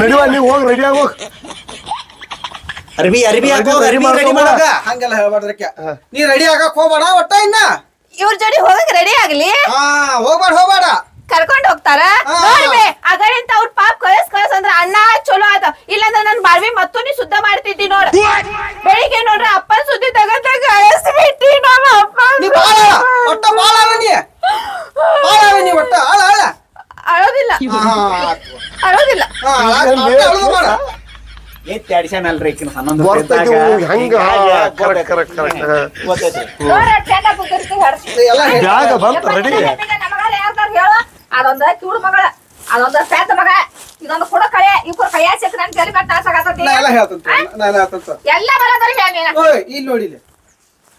[SPEAKER 1] ನಡಿವ ನೀವು ಹೋಗಿ ರೆಡಿ ಆಗ
[SPEAKER 2] ಅರ್ಬಿ ಅರ್ಬಿ ಹಾಕೋ ಅರ್ಬಿ ರೆಡಿ. ಮಾಡಕ.
[SPEAKER 6] ಹಂಗೆಲ್ಲ ಹೇಳ್ಬಾರ್ದ್ರಕ್ಕೆ ನೀ ರೆಡಿ ಆಗಕ್ ಹೋಗ್ಬೇಡ ಒಟ್ಟ ಇನ್ನ.
[SPEAKER 4] ಇವ್ರ ಜೋಡಿ ಹೋಗಕ್ ರೆಡಿ ಆಗ್ಲಿ?
[SPEAKER 6] ಹಾ ಹೋಗ್ಬೇಡ ಹೋಗ್ಬೇಡ.
[SPEAKER 4] ಕರ್ಕೊಂಡ್ ಹೋಗ್ತಾರ. ನೋಡ್ಬೆ ಅವ್ರ ಪಾಪ್ ಕಳಿಸ್ ಕಳಿಸ್ ಅಂದ್ರ ಅಣ್ಣ ಚಲೋ ಆತ. ಇಲ್ಲಂದ್ರ ನನ್ ಬಾಳ್ವಿ ಮತ್ತೂ ನೀ ಶುದ್ಧ ಮಾಡ್ತಿದ್ದಿ ನೋಡ್. ಬೆಳಿಗ್ಗೆ ನೋಡ್ರಿ ಅಪ್ಪನ್ ಸುದ್ದಿ ತಗಂತ ಕಳಿಸ್ಬಿಟ್ಟಿ ನಮ್ಮ ಅಪ್ಪ.
[SPEAKER 6] ನೀ ಬಾಳ ಒಟ್ಟ ಬಾಳ ಅಲ್ಲ ನೀ. ಬಾಳ ಅಲ್ಲ ನೀ ಒಟ್ಟ ಆಳ ಅಳ
[SPEAKER 4] ಅಳೋದಿಲ್ಲ
[SPEAKER 6] ಹಾ
[SPEAKER 4] ಅಳೋದಿಲ್ಲ
[SPEAKER 6] ಹಾ, ಅಳ- ಅಳ- ಅಳದು ಮಾಡ
[SPEAKER 2] ಎತ್ತಿ ಅಡಿಷನ್ ಅಲ್ರಿ ಈಕಿನ ಹನ್ನೊಂದು
[SPEAKER 1] ಬರ್ತೈತಿ
[SPEAKER 2] ಇದ್ದಾಗ.
[SPEAKER 1] ಹಂಗ?
[SPEAKER 2] ಹಿಂಗಾಗಿ
[SPEAKER 1] ಕರೆಕ್ಟ್ ಕರೆಕ್ಟ್ ಕರೆಕ್ಟ್
[SPEAKER 2] ಗೊತ್ತೈತ್ರಿ
[SPEAKER 5] ನೋಡ್ರಿ ಚಂದ ಕುಂದಿರ್ತಿ ಹರ್ಸಿ
[SPEAKER 6] ಎಲ್ಲ ಹೇಳ್-
[SPEAKER 1] ಜಾಗ ಬಂತ ರೆಡಿ
[SPEAKER 5] ಹೇಳ? ಅದೊಂದ ಕಿವುಡು ಮಗಳ ಅದೊಂದ ಮಗ ಇದೊಂದು ಕೂಡ ಕಳೆ ಇವ್ರ ಕೈಯ ಸಿಕ್ಕ ನನ್ ತಲೆ ಮೇಲೆ ತಾಸಾಗತ್ತೈತಿ
[SPEAKER 6] ನಾ ಎಲ್ಲ ಹೇಳ್ತಂತ ಎಲ್ಲ
[SPEAKER 5] ಬರೋದ್ರ ಹೇಳ
[SPEAKER 6] ಇಲ್ಲಿ ನೋಡಿ ಇಲ್ಲಿ.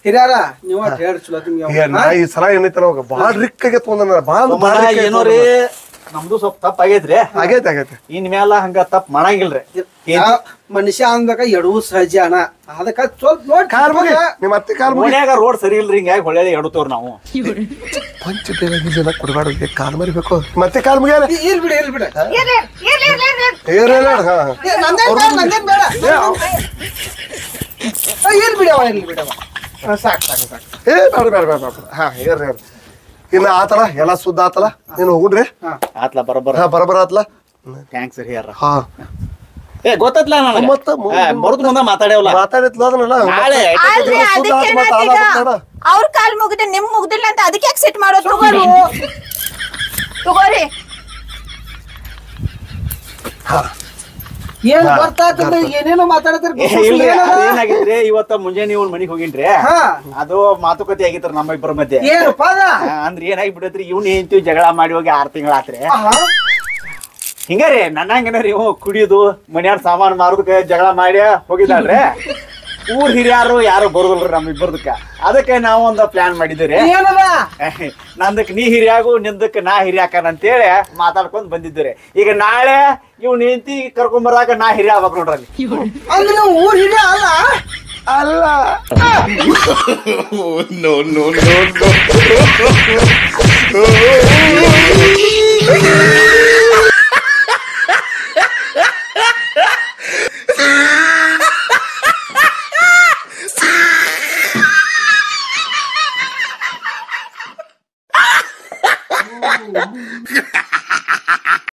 [SPEAKER 6] ಹಿರಿಯಾರ ನೀವ ಹೇಳ್ರಿ ಚಲೋ
[SPEAKER 1] ನಾ
[SPEAKER 6] ನಿಮ್ಗೆ.
[SPEAKER 1] ಈ ಸಲ ಏನೈತಲ್ಲ ಅವಾಗ ಬಾಳ ರಿಕ್ ಆಗೈತೆ ಒಂದ ಬಾಳ ರಿಕ್
[SPEAKER 2] ಏನೋ ರೀ ನಮ್ದು ಸ್ವಲ್ಪ ತಪ್ಪ ಆಗೈತ್ರಿ
[SPEAKER 1] ಆಗೈತೆ ಆಗೈತೆ
[SPEAKER 2] ಇನ್ ಮ್ಯಾಲ ಹಂಗ ತಪ್ಪ ಮಾಡಂಗಿಲ್ರಿ ಏನ್
[SPEAKER 6] ಮನುಷ್ಯ ಅಂದಾಗ ಎಡವು ಸಹಜ ಅಣ್ಣ ಅದಕ್ಕ ಸ್ವಲ್ಪ ನೋಡಿ
[SPEAKER 1] ನಿಮ್ಮ ಅತ್ತೆ ಕಾಲ್ ಮುಗಿ
[SPEAKER 2] ಮನ್ಯಾಗ ರೋಡ್ ಸರಿ ಇಲ್ರಿ ಹಿಂಗಾಗಿ ಹೊಳೆ ಎಡತವ್ರ ನಾವು
[SPEAKER 1] ಪಂಚ ಕೊಡಬಾರ್ದು ಕಾಲ್ ಮರಿಬೇಕು ಮತ್ತೆ ಕಾಲ್ ಮುಗಿಯಲ್ಲ
[SPEAKER 6] ಇಲ್ ಬಿಡ ಇಲ್
[SPEAKER 1] ಹಾ
[SPEAKER 6] ಇಲ್ ಬಿಡವ ಸಾಕ್ ಸಾಕು ಸಾಕು
[SPEAKER 1] ಏ ಬೇಡ ಬೇಡ ಬೇಡ ಬೇಡ ಹಾ ಏರ್ರಿ ಇನ್ನ ಆತಲ? ಎಲ್ಲ ಸುದ್ದ ಆತಲ? ನೀನು ಹೋಗ್ರಿ
[SPEAKER 2] ಆತ್ಲ ಬರೋಬ್ಬರ
[SPEAKER 1] ಹಾ ಬರಬರ ಆತಲ್ಲ
[SPEAKER 2] ಥ್ಯಾಂಕ್ಸ್ ರೀ ಯಾರ
[SPEAKER 1] ಹಾ.
[SPEAKER 2] ಏ ಗೊತ್ತತ್ಲ ನಾನು
[SPEAKER 1] ಮತ್ತ ಮು-
[SPEAKER 2] ಮರುದ್ ಮುಂದ ಮಾತಾಡ್ಯಾವಲ್ಲ.
[SPEAKER 1] ಮಾತಾಡಿತ್ಲ ಅದನ್ನೆಲ್ಲ
[SPEAKER 2] ನಾಳೆ
[SPEAKER 4] ಅಲ್ರಿ ಅದಕ್ಕೆ
[SPEAKER 1] ಮತ್ತ್ ಆದ
[SPEAKER 4] ಅವ್ರ ಕಾಲ್ ಮುಗಿದೆ ನಿಮ್ ಮುಗ್ದಿಲ್ಲ ಅಂತ ಅದಕ್ಕೆ ಯಾಕೆ ಸಿಟ್ ಮಾಡೋದು? ತಗೋರಿ. ತಗೋರಿ.
[SPEAKER 6] ಏನ್ ಏನೇನೋ ಮಾತಾಡತಾರ
[SPEAKER 2] ಇವತ್ತ ಮುಂಜಾನೆ ನೀವು ಮನಿಗ್ ಹೋಗಿನ್ರಿ. ಅದು ಮಾತುಕತೆ ಆಗಿತ್ರಿ ನಮ್ಮ ಇಬ್ಬರ ಮಧ್ಯೆ. ಅಂದ್ರ ಏನಾಗಿ ಬಿಡತ್ರಿ ಇವ್ನ ಹೆಂಡ್ತಿ ಜಗಳ ಮಾಡಿ ಹೋಗಿ ಆರ್ ತಿಂಗಳಾತ್ರಿ
[SPEAKER 6] ಆಹಾ.
[SPEAKER 2] ಹಿಂಗಾರಿ ನನ್ನಂಗನ ರೀ ಕುಡಿಯೋದು ಮನ್ಯಾರ ಸಾಮಾನು ಮಾರೋದಕ್ಕೆ ಜಗಳ ಮಾಡಿ ಹೋಗಿದ್ದಾಳ್ರಿ. ಊರ್ ಹಿರಿಯಾರು ಯಾರು ಬರುದಿಲ್ರಿ ನಮ್ ಇಬ್ಬರದಕ್ಕ? ಅದಕ್ಕೆ ನಾವು ಒಂದು ಪ್ಲಾನ್ ಮಾಡಿದ್ದೀರಿ.
[SPEAKER 6] ಏನದ?
[SPEAKER 2] ನಂದಕ್ ನೀ ಹಿರಿಯಾಗು ನಿಂದಕ್ ನಾ ಹಿರಿಯಾಕನ ಅಂತೇಳಿ ಮಾತಾಡ್ಕೊಂಡ್ ಬಂದಿದ್ದೀರಿ. ಈಗ ನಾಳೆ ಇವ್ ನಿಂತಿ ಕರ್ಕೊಂಬರಾಗ ನಾ ಹಿರಿಯ ಆಗ್ಬೇಕು ನೋಡ್ರಿ
[SPEAKER 6] ಅಂದ್ರೆ ನೀವು ಊರ್ ಹಿರಿಯ ಅಲ್ಲ?
[SPEAKER 1] ಅಲ್ಲ.
[SPEAKER 7] No no no.